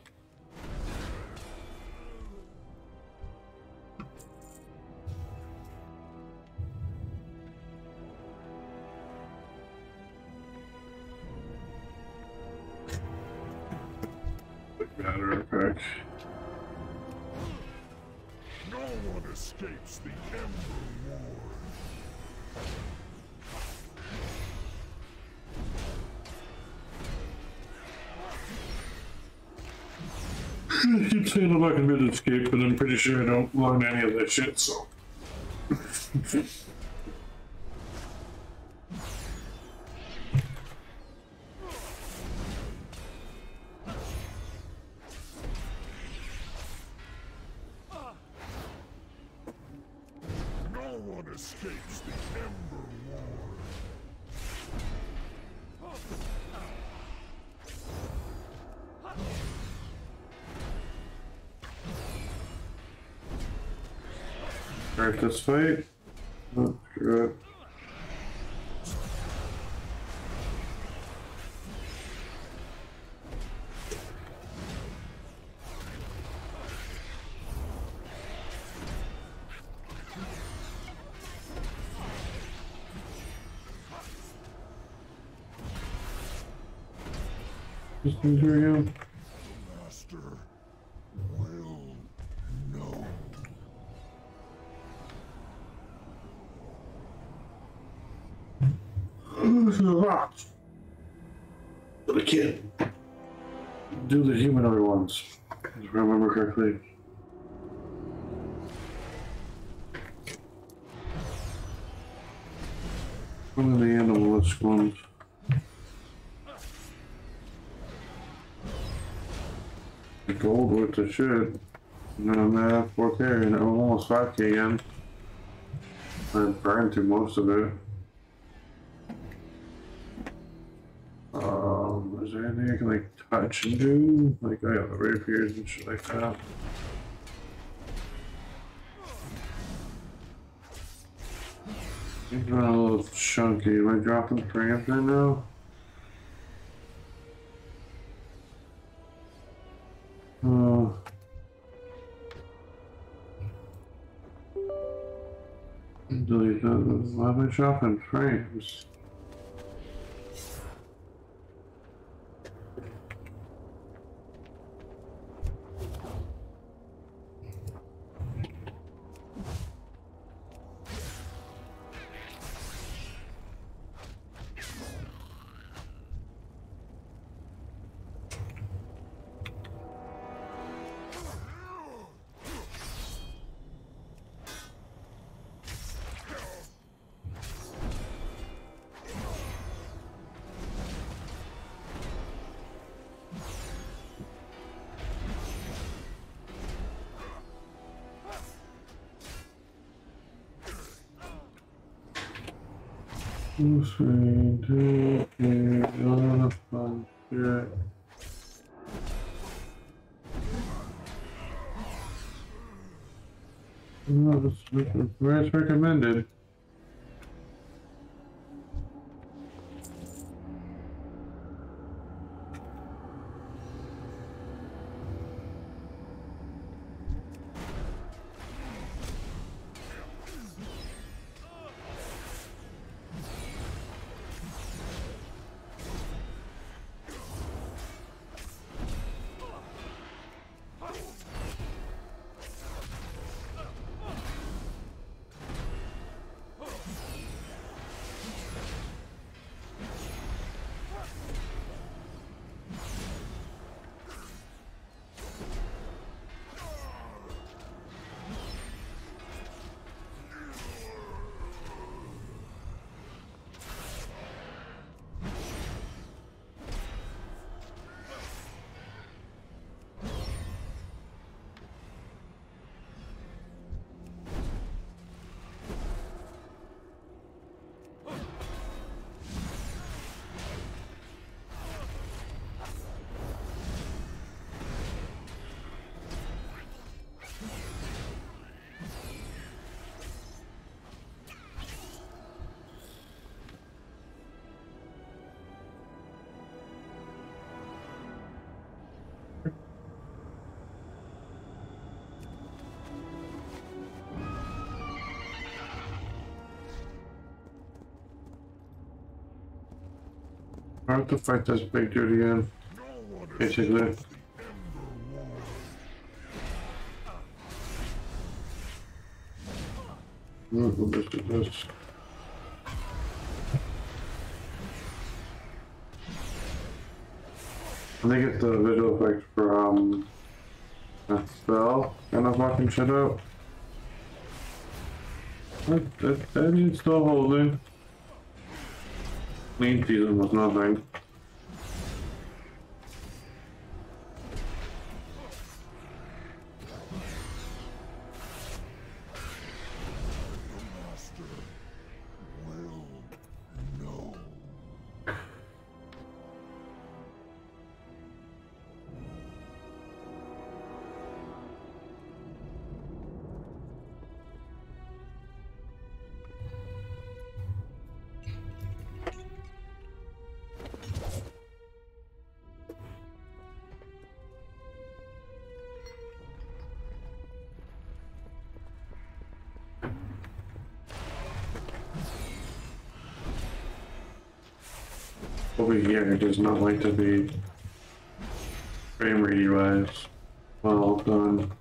Gonna be able to escape, but I'm pretty sure I don't learn any of that shit, so. Let's fight. Oh, screw it. Just again. Remember correctly. Only the animalist ones. The gold with the shit. Then I'm at 4K and I'm almost 5K again. I burned through most of it. Touch and do? Like I have the rapiers and shit like that. Are a little chunky. Am I dropping frames right now? Uh, delete those. Why am I dropping frames? have to fight this big dude again. Basically. Mm, this this. I think it's the visual effect from that spell kind of knocking shit out. That, that, that is still holding. Main season was nothing. Does not like to be frame rate wise. Well done.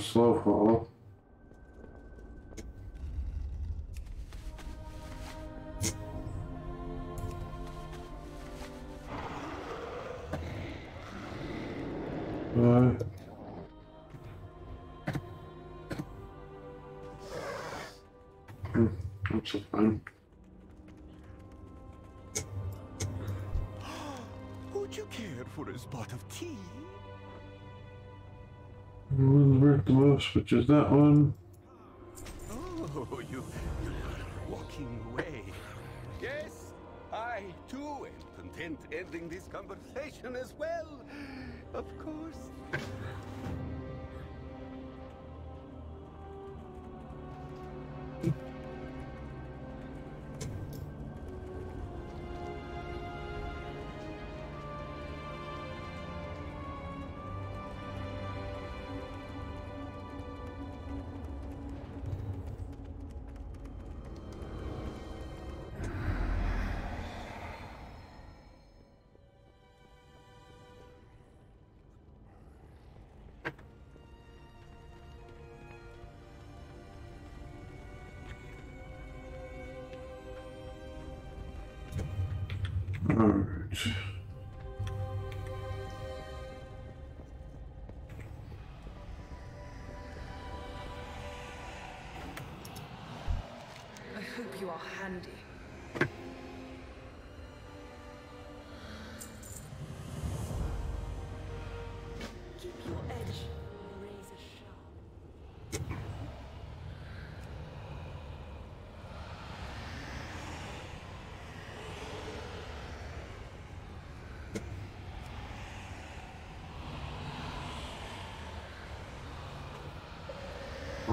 Slow fall. Which is that one. I hope you are handy.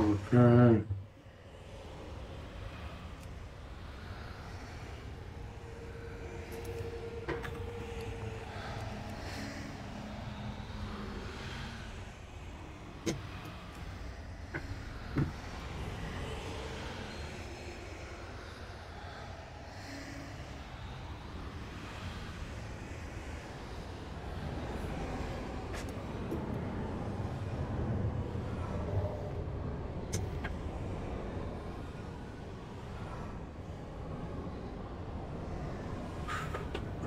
Okay.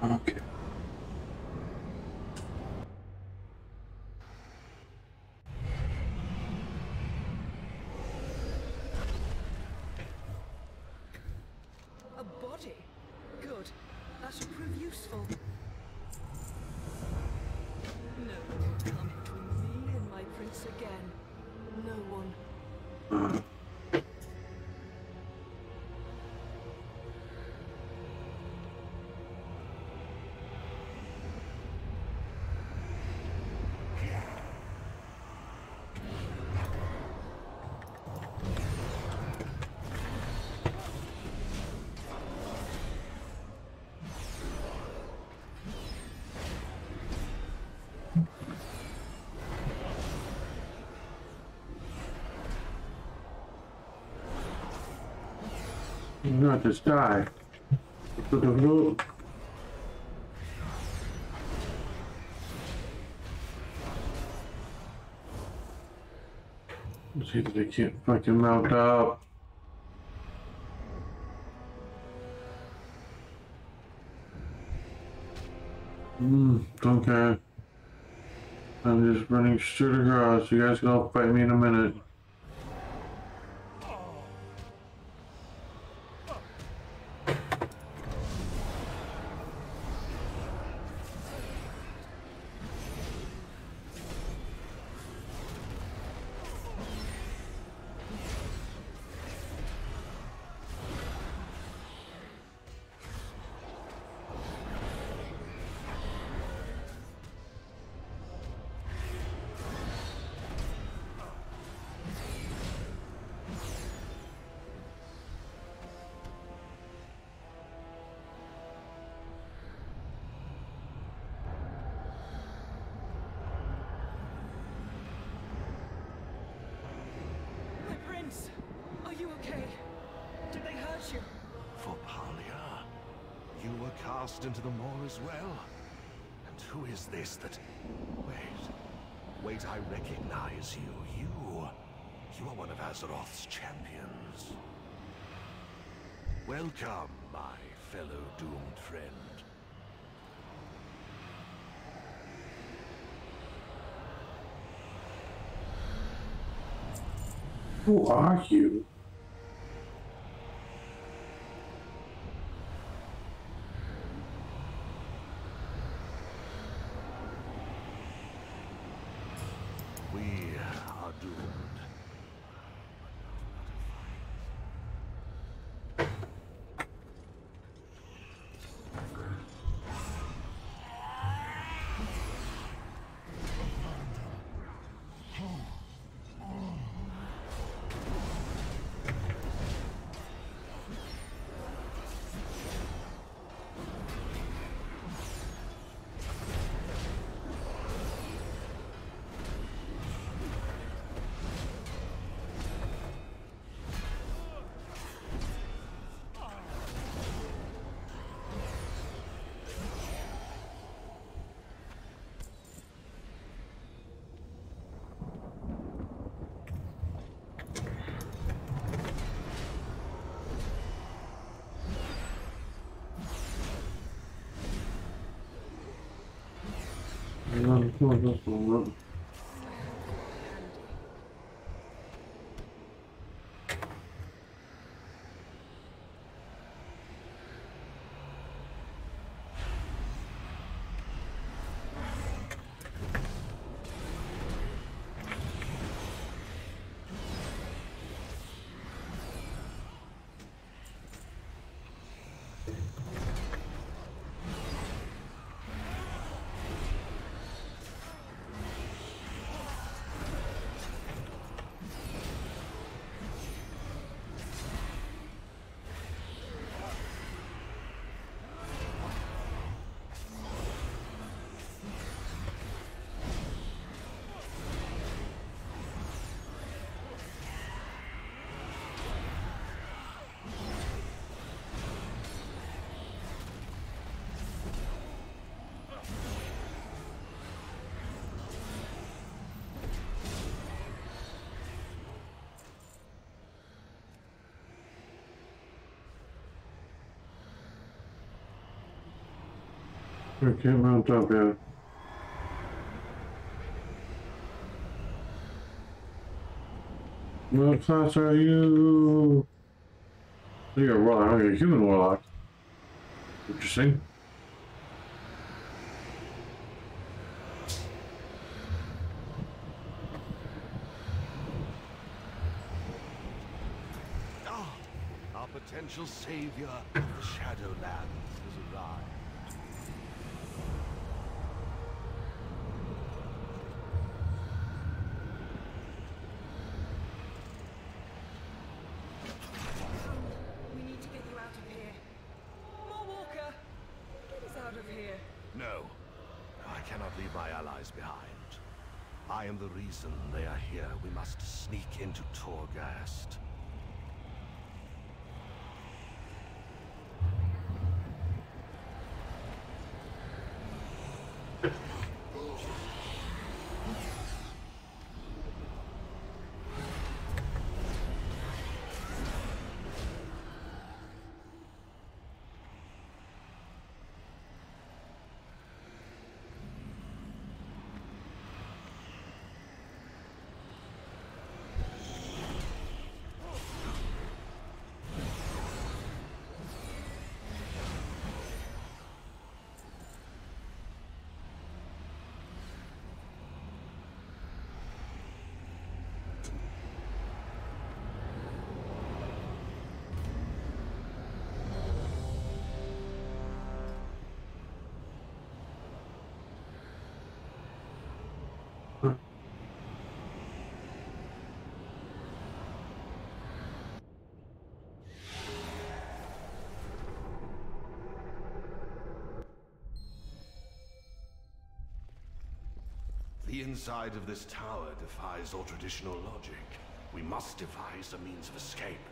Okay. Not just die. See that they can't fucking mount up. Hmm, okay. I'm just running straight across. You guys gonna fight me in a minute. Who are you? No, I can't mount up yet. What class are you? You're a warlock. You're a human warlock. Interesting. Ah, our potential savior of the Shadowlands has arrived. We need to get you out of here. Maw Walker! Get us out of here. No, I cannot leave my allies behind. I am the reason they are here. We must sneak into Torghast. The inside of this tower defies all traditional logic. We must devise a means of escape.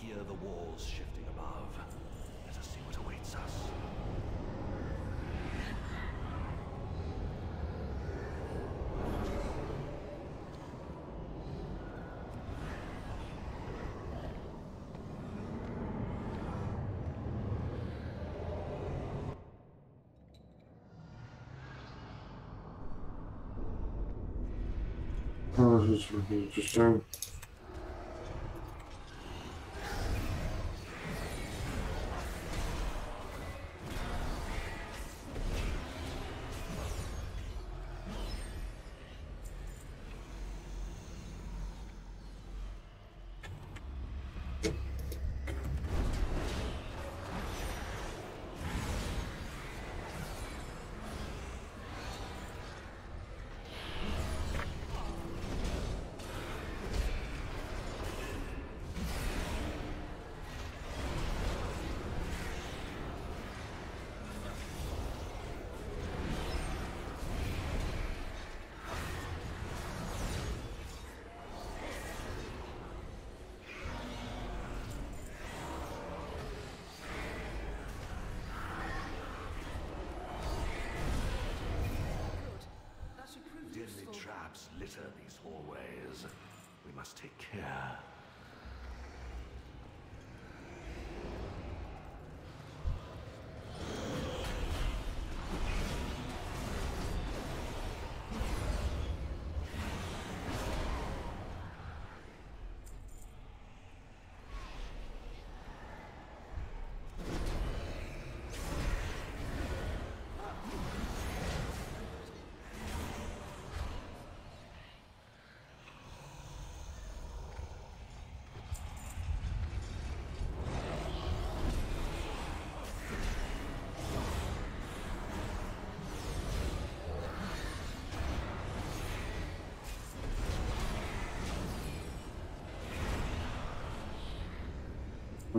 Hear the walls shifting above. Let us see what awaits us. Oh, this is really interesting.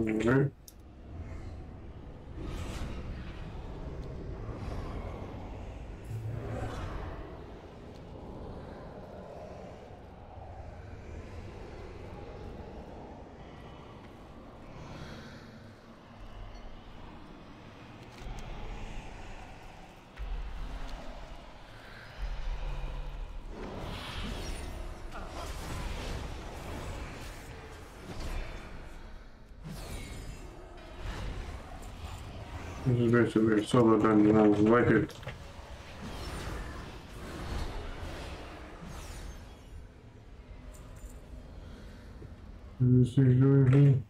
Alright. Дайте bir soladan называйте. This is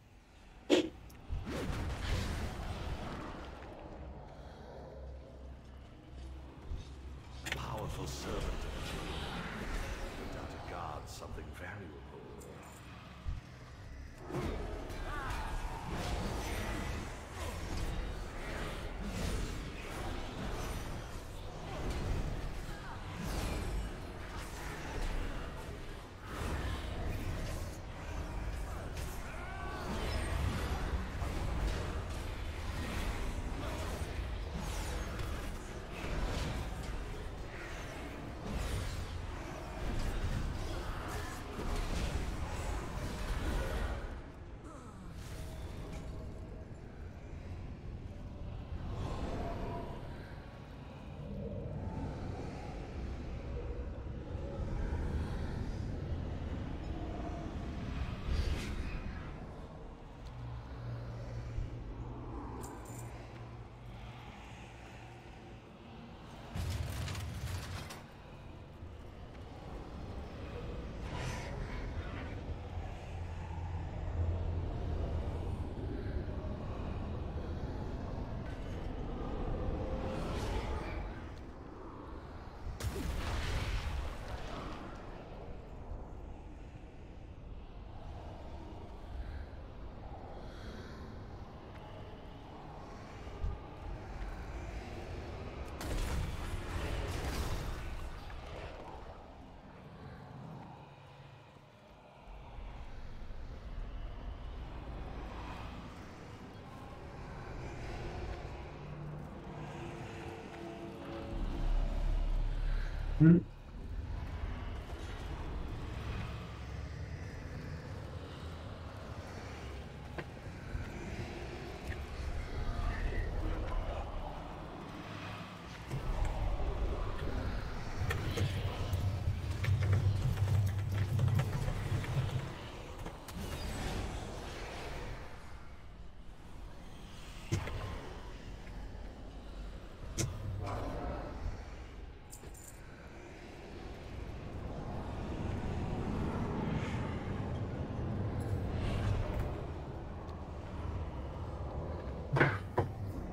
Hmm.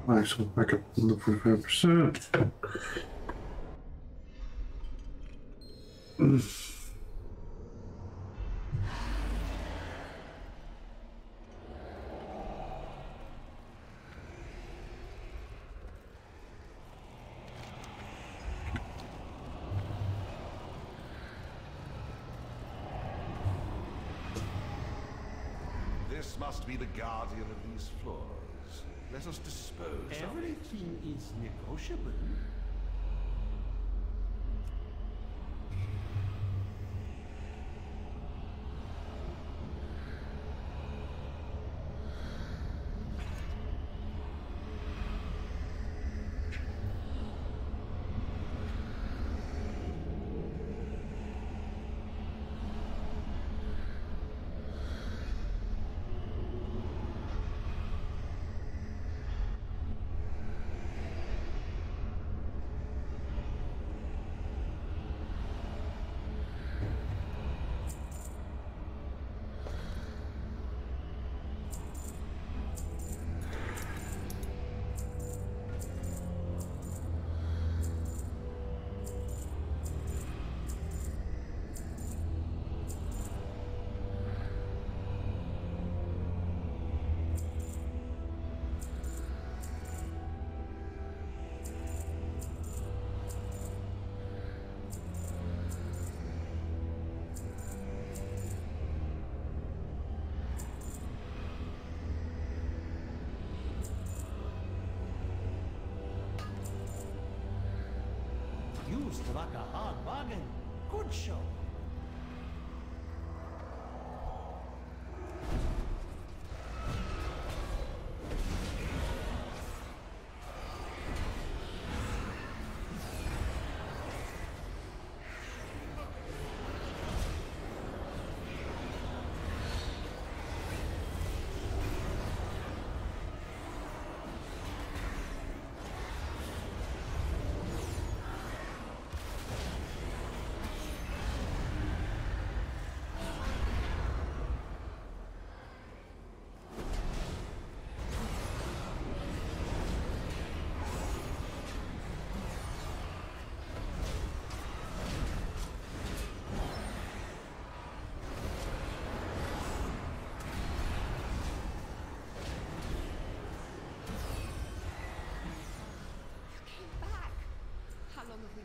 Alright, so back the 45%. This must be the guardian. Let us dispose. Everything is negotiable. Struck a hard bargain. Good show.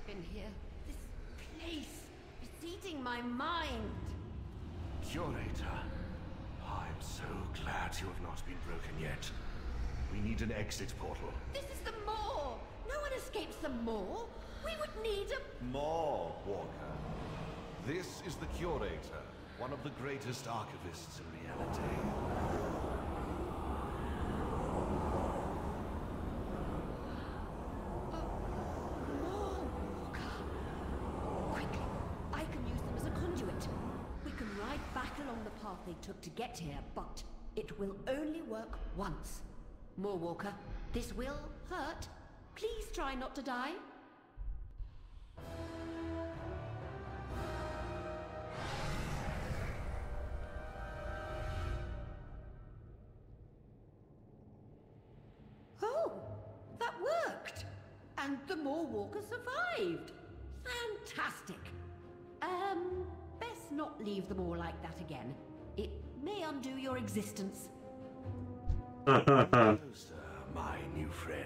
In here. This place is eating my mind. Curator, I'm so glad you have not been broken yet. We need an exit portal. This is the Maw. No one escapes the Maw. We would need a... Maw Walker. This is the Curator, one of the greatest archivists in reality. Quickly, I can use them as a conduit. We can ride back along the path they took to get here, but it will only work once. Maw Walker, this will hurt. Please try not to die. Oh, that worked! And the Maw Walker survived! Fantastic! Best not leave them all like that again. It may undo your existence. Closer, my new friend.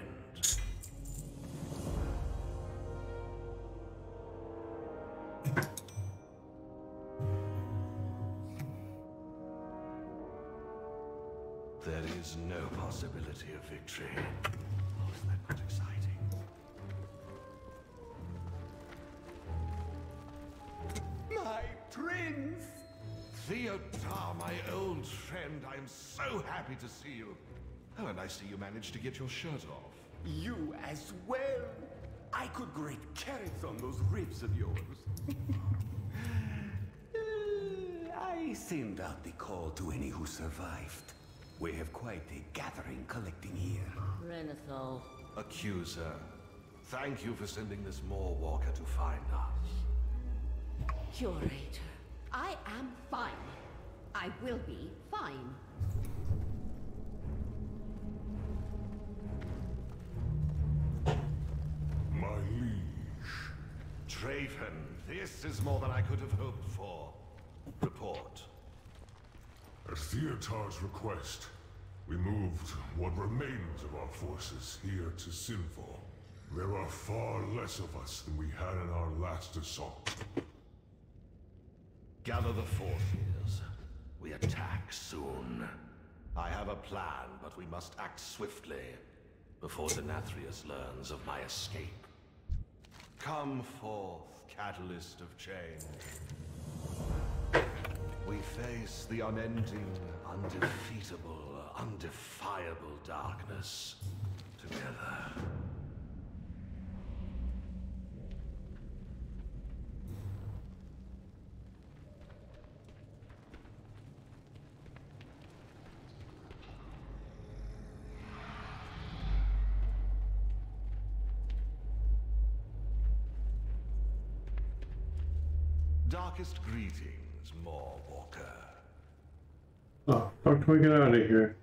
There is no possibility of victory. I am so happy to see you. Oh, and I see you managed to get your shirt off. You as well. I could grate carrots on those ribs of yours. Uh, I send out the call to any who survived. We have quite a gathering collecting here. Renathal. Accuser, thank you for sending this Maw Walker to find us. Curator, I am fine. I will be fine. My liege. Draven, this is more than I could have hoped for. Report. At Theotar's request, we moved what remains of our forces here to Sinfall. There are far less of us than we had in our last assault. Gather the forces. We attack soon. I have a plan, but we must act swiftly before Denathrius learns of my escape. Come forth, catalyst of change. We face the unending, undefeatable, undefiable darkness together. Darkest greetings, Maw Walker. Oh, how can we get out of here?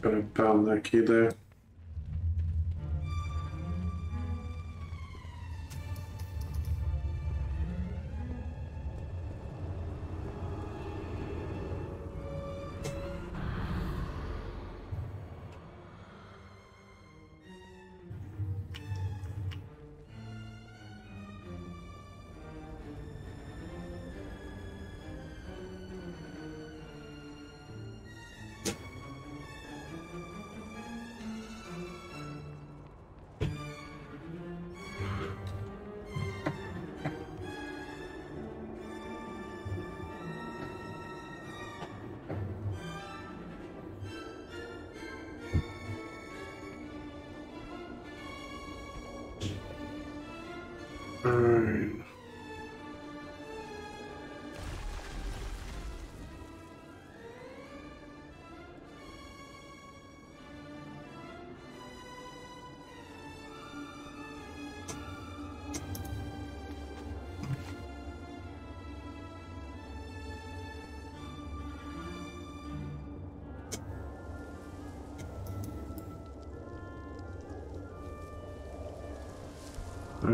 Could have found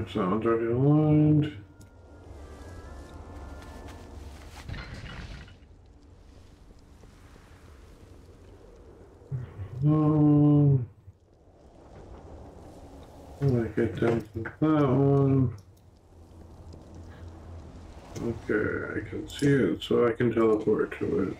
key so already aligned. Um, gonna get down to that one. Okay, I can see it, so I can teleport to it.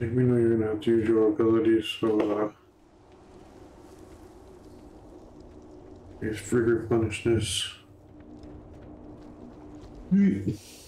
I think we use your abilities, so uh Here's Frigger punish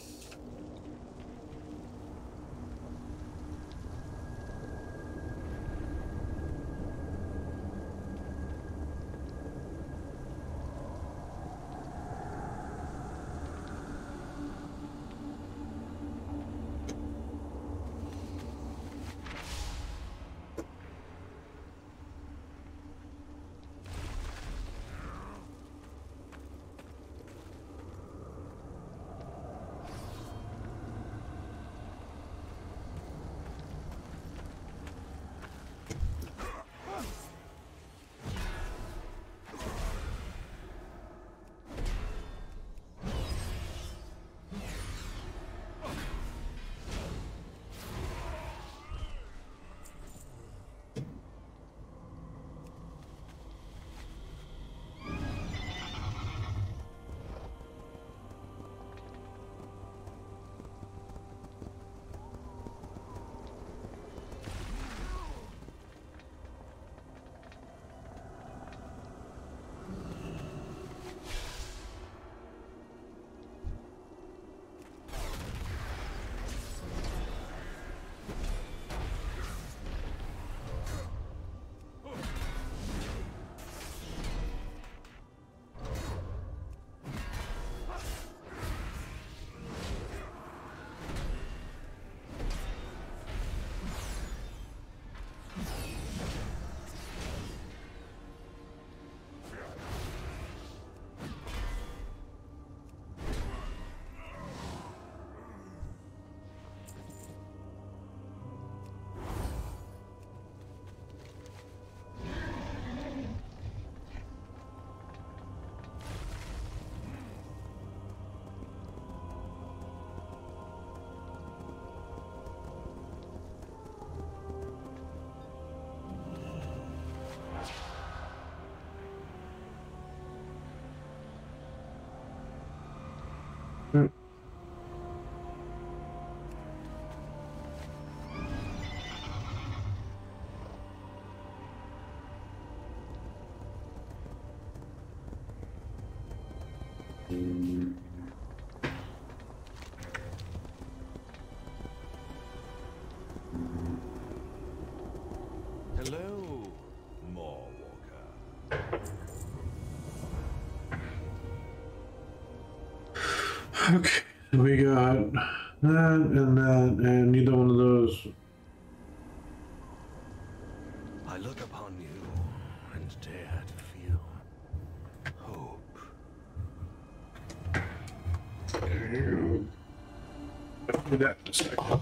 Okay, we got that and that, and neither one of those. I look upon you and dare to feel hope. Do that in a second.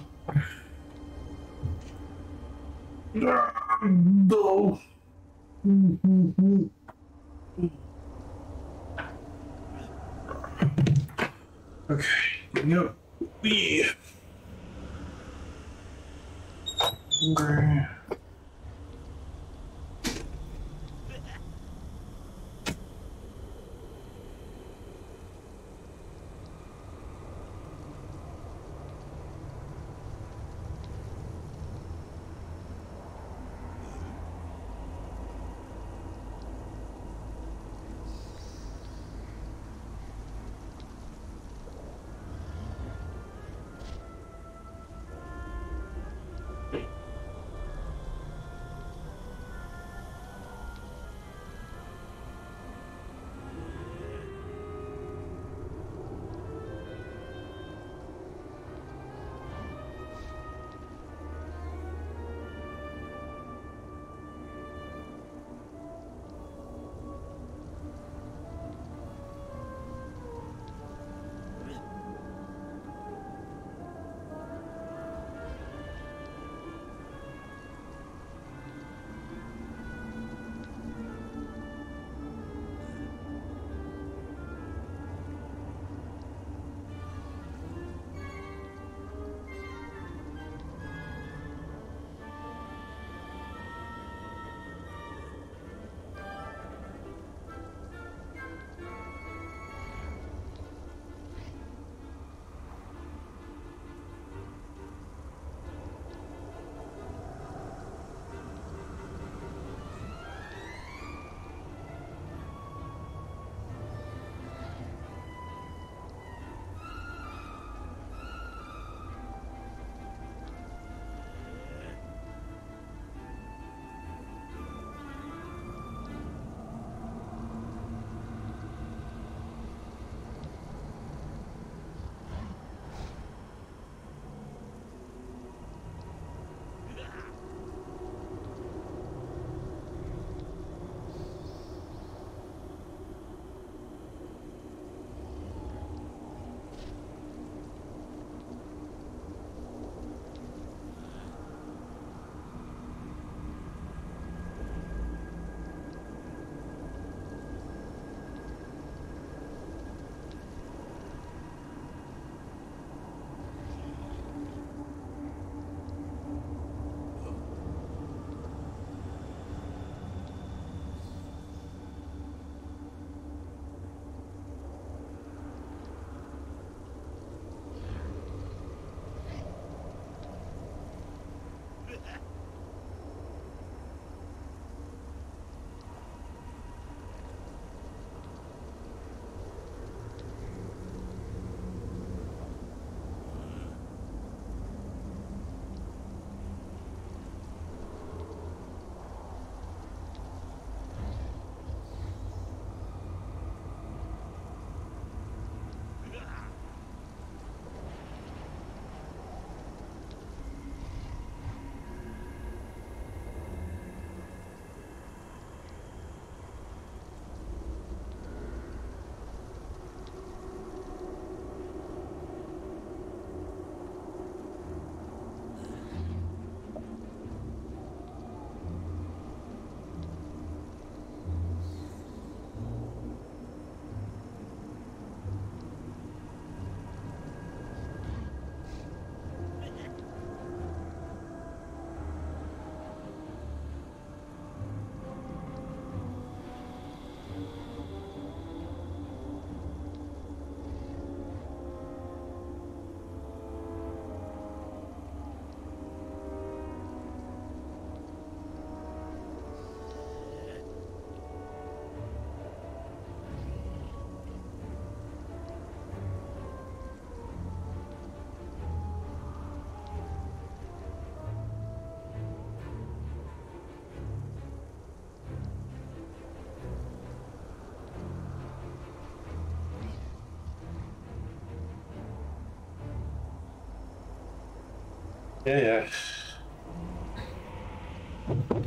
Yeah,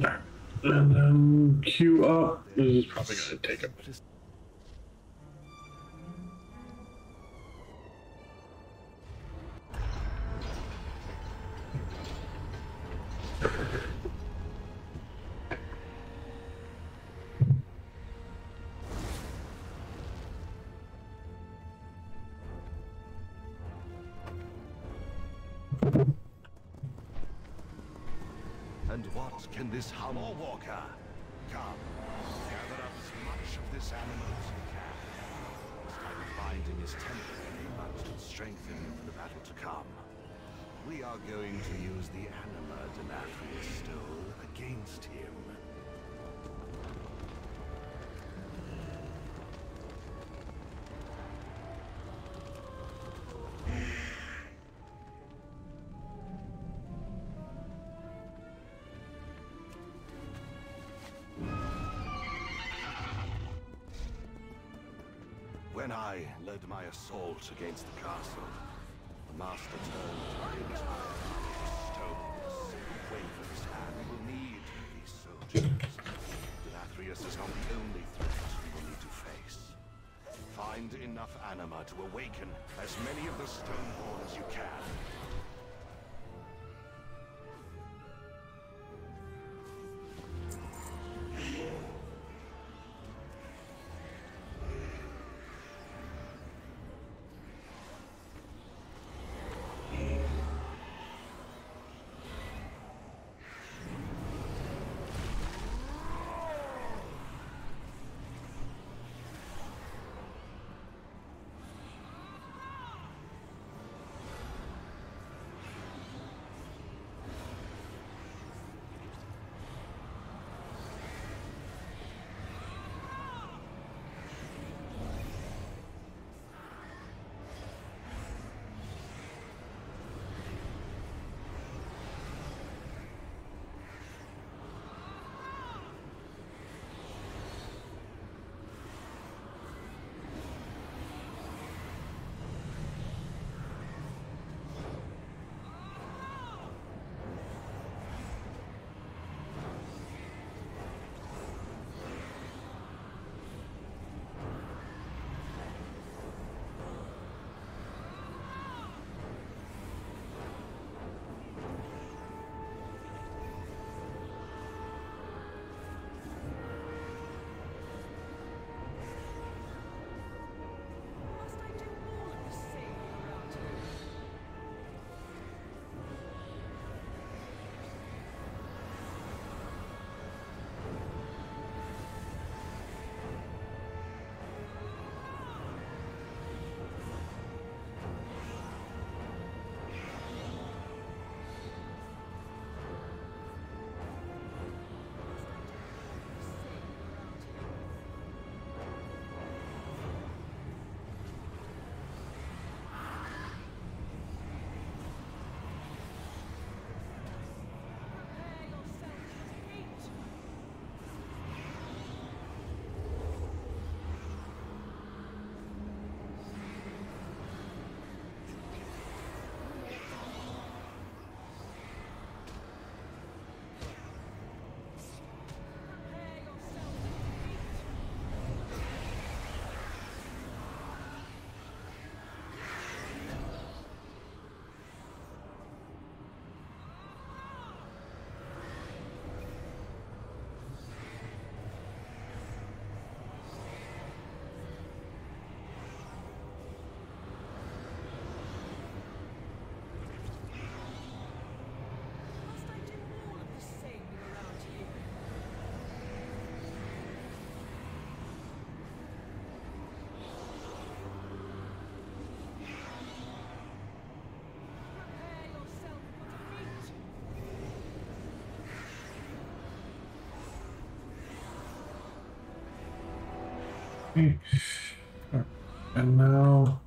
yeah. And then queue up. This is probably going to take a What can this Hummer Walker? Come, gather up as much of this anima as you can. This kind of binding is temporary, but will strengthen for the battle to come. We are going to use the anima Denathrius stole against him. When I led my assault against the castle, the master turned the entire stones. Waver's hand will need these soldiers. Denathrius is not the only threat we will need to face. Find enough anima to awaken as many of the Stoneborn as you can. And now.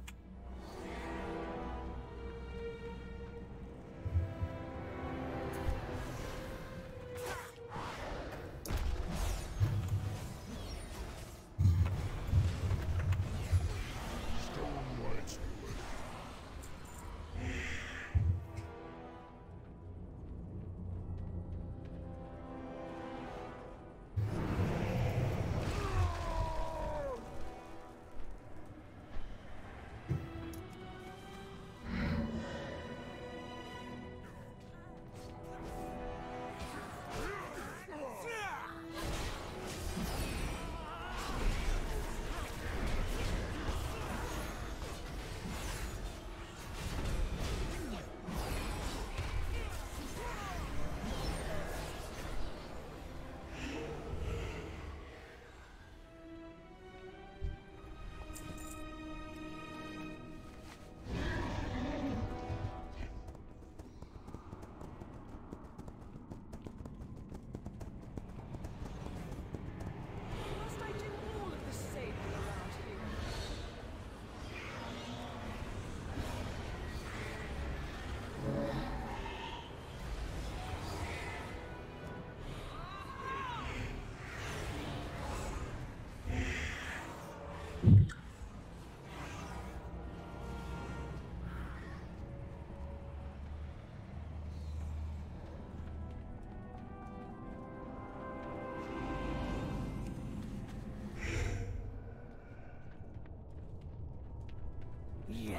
Yeah.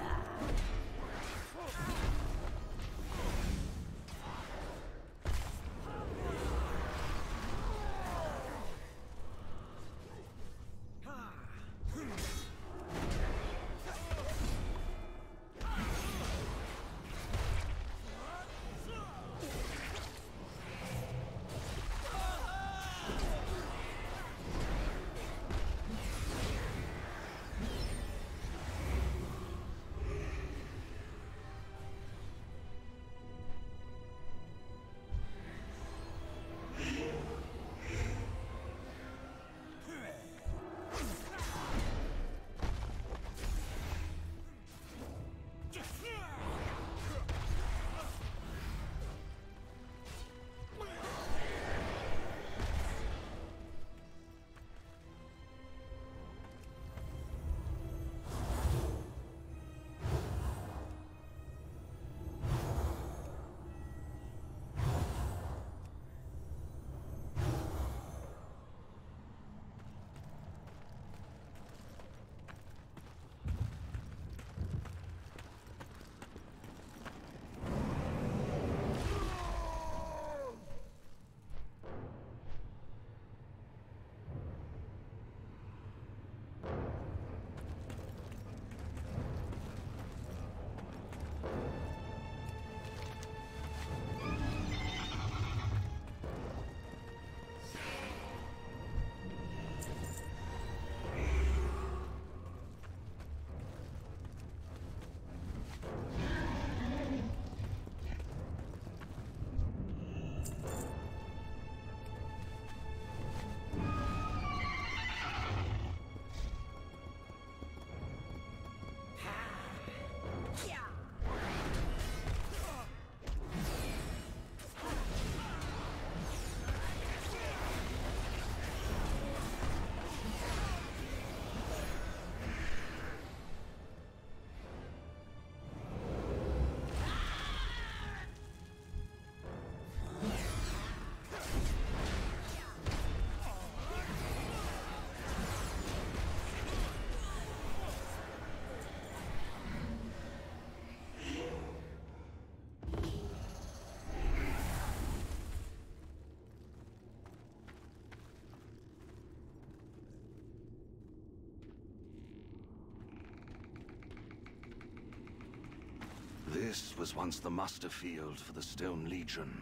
This was once the muster field for the Stone Legion.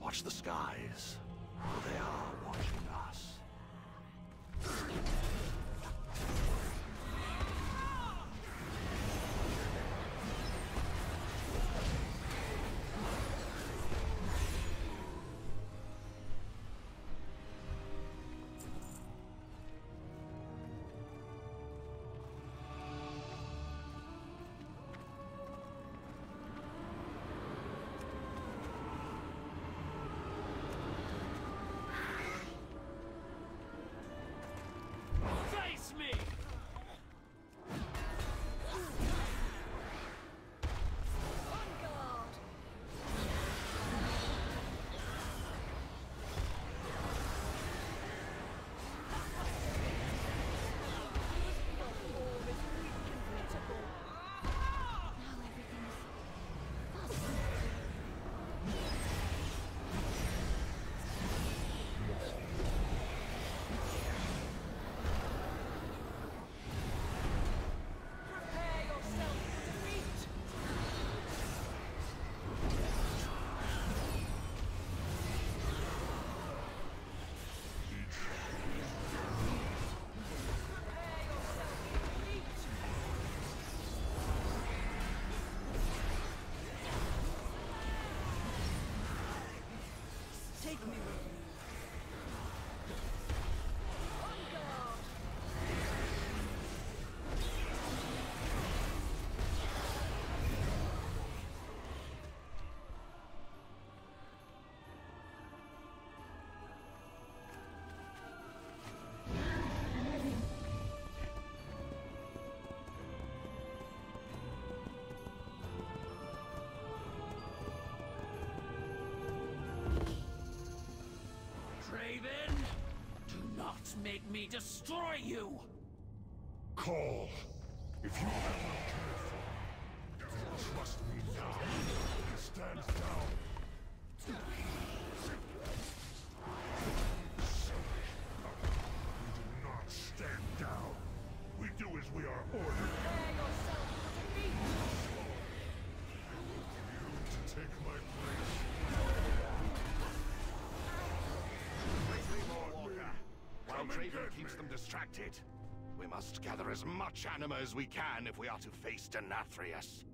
Watch the skies, they are me! Take me with make me destroy you! Call. If you ever care for me, trust me now. Stand down. We do not stand down. We do as we are ordered. Prepare yourself for defeat! You to take my get keeps me. them distracted, we must gather as much anima as we can if we are to face Denathrius.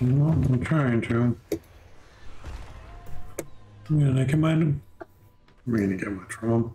Well, I'm trying to. Yeah, I can mind him. I'm gonna get much from.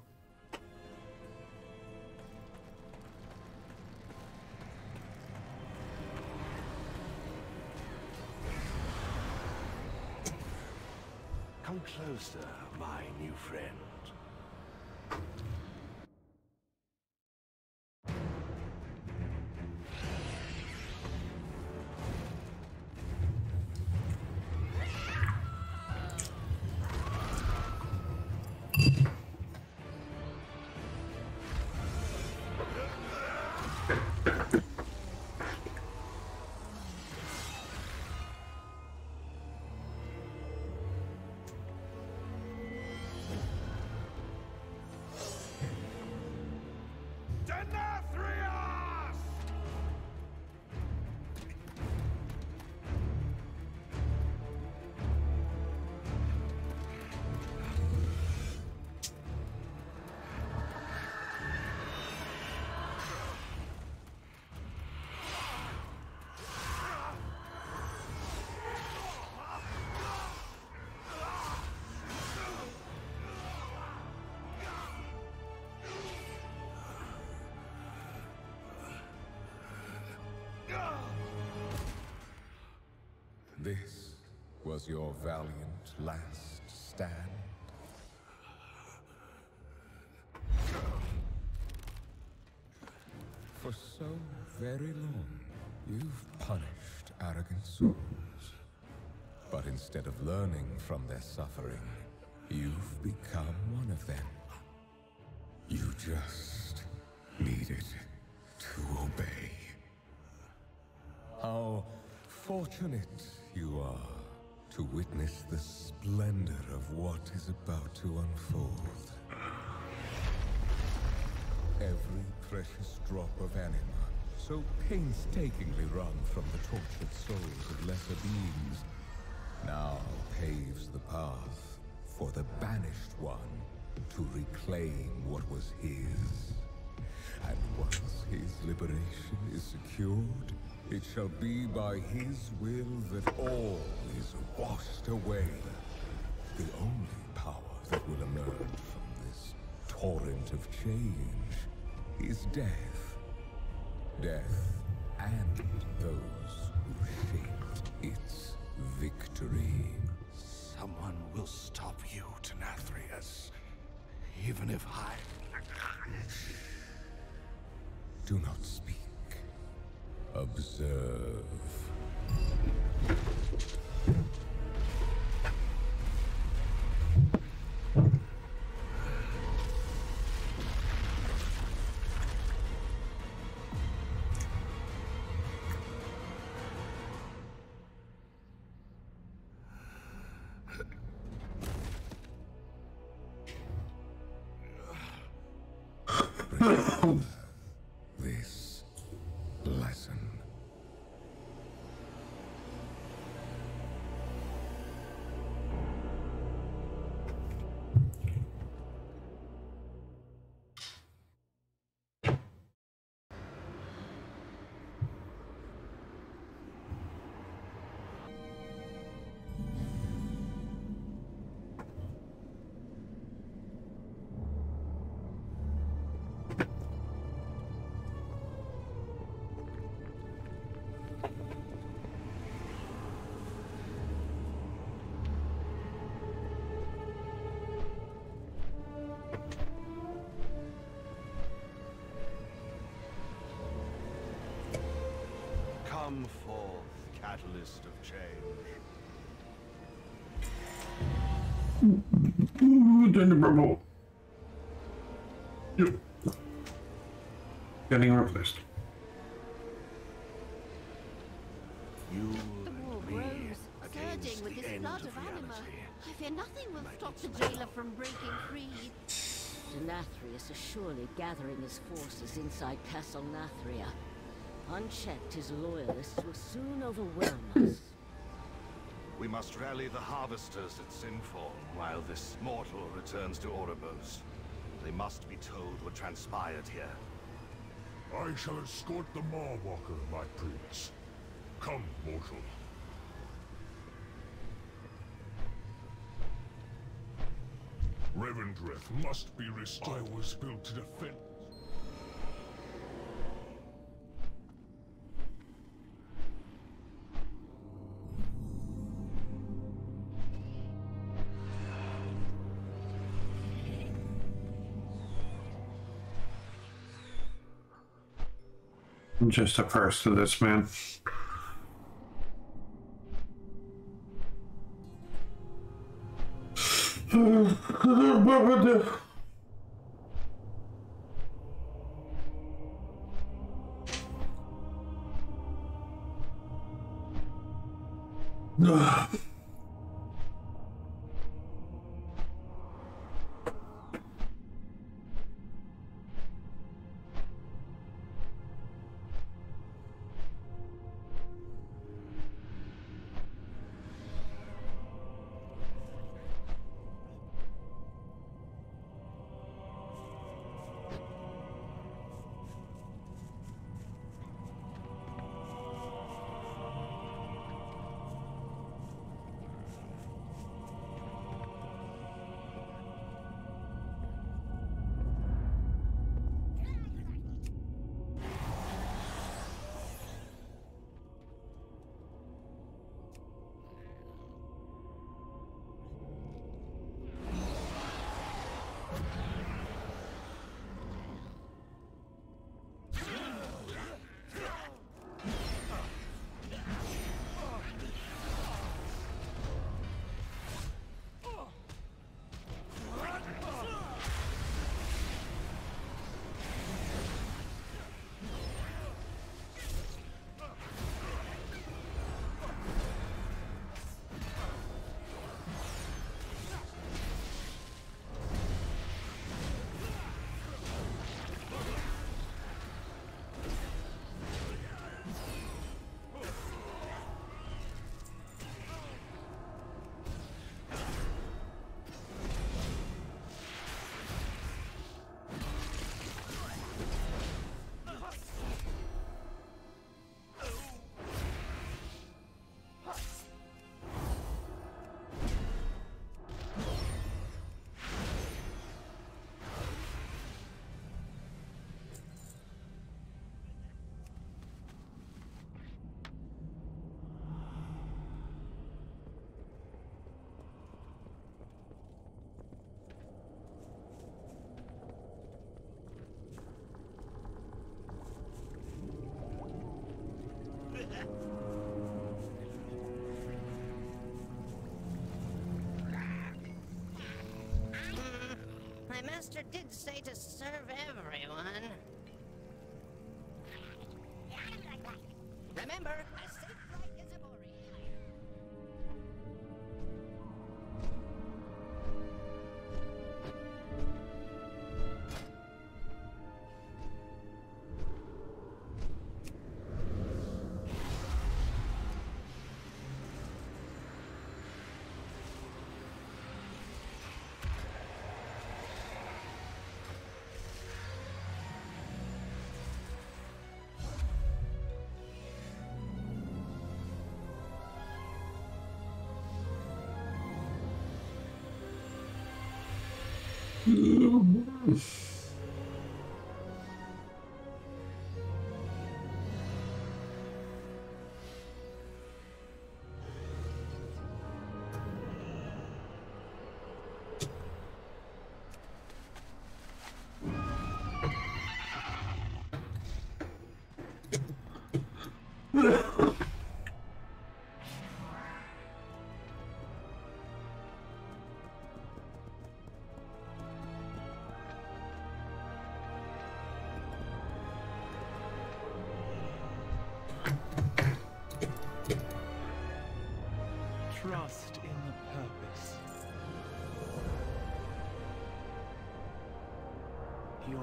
Valiant last stand? For so very long, you've punished arrogant souls. But instead of learning from their suffering, you've become one of them. You just needed to obey. How fortunate you are to witness the splendor of what is about to unfold. Every precious drop of anima, so painstakingly wrung from the tortured souls of lesser beings, now paves the path for the banished one to reclaim what was his. And once his liberation is secured, it shall be by his will that all is washed away. The only power that will emerge from this torrent of change is death. Death and those who shaped its victory. Someone will stop you, Denathrius. Even if I... Do not speak. Observe. Come forth, catalyst of change. Ooh, Thunder Bubble. Yep. Getting replaced. You The war and me grows, surging with the this end flood of of anima. I fear nothing will stop the jailer from breaking free. Denathrius is surely gathering his forces inside Castle Nathria. Unchecked, his loyalists will soon overwhelm us. We must rally the harvesters at Sinfall while this mortal returns to Oribos. They must be told what transpired here. I shall escort the Maw Walker, my prince. Come, mortal. Revendreth must be restored. I was built to defend just a first to this man. master did say to serve everyone. Remember, Oh, purpose.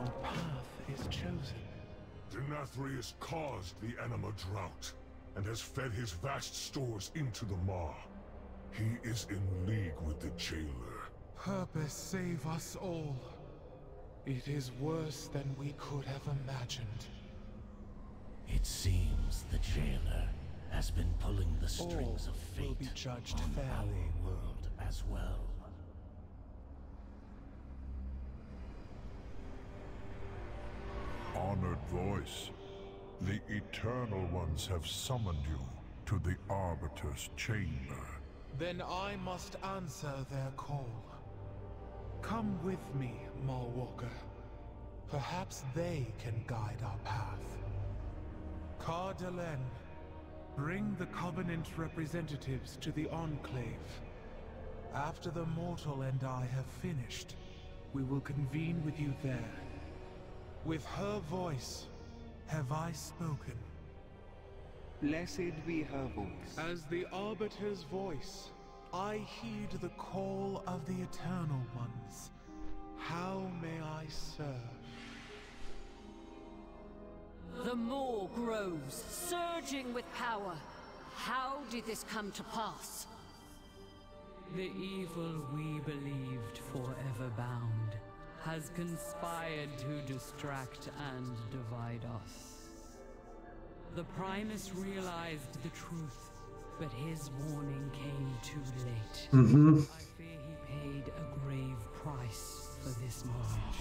Your path is chosen. Denathrius caused the Anima drought, and has fed his vast stores into the Maw. He is in league with the Jailer. Purpose save us all. It is worse than we could have imagined. It seems the jailer has been pulling the strings All of fate will be judged on fairly. our world as well. Voice. The Eternal Ones have summoned you to the Arbiter's chamber. Then I must answer their call. Come with me, Maw Walker. Perhaps they can guide our path. Cardelen, bring the Covenant representatives to the Enclave. After the Mortal and I have finished, we will convene with you there. With her voice, have I spoken. Blessed be her voice. As the Arbiter's voice, I heed the call of the Eternal Ones. How may I serve? The Maw grows, surging with power. How did this come to pass? The evil we believed forever bound has conspired to distract and divide us. The Primus realized the truth, but his warning came too late. Mm -hmm. I fear he paid a grave price for this knowledge.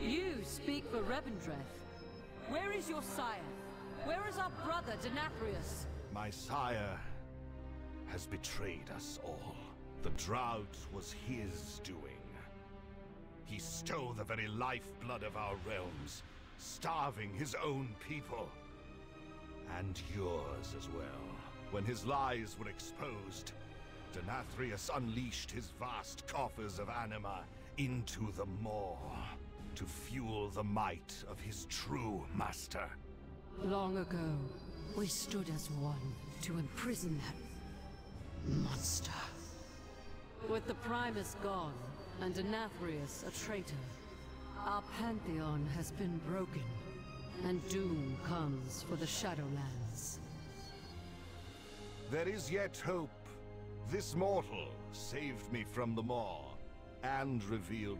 You speak for Revendreth. Where is your sire? Where is our brother, Denathrius? My sire has betrayed us all. The drought was his doing. He stole the very lifeblood of our realms, starving his own people. And yours as well. When his lies were exposed, Denathrius unleashed his vast coffers of anima into the maw to fuel the might of his true master. Long ago, we stood as one to imprison that monster. With the Primus gone, and Denathrius a traitor, our pantheon has been broken, and doom comes for the Shadowlands. There is yet hope. This mortal saved me from the maw and revealed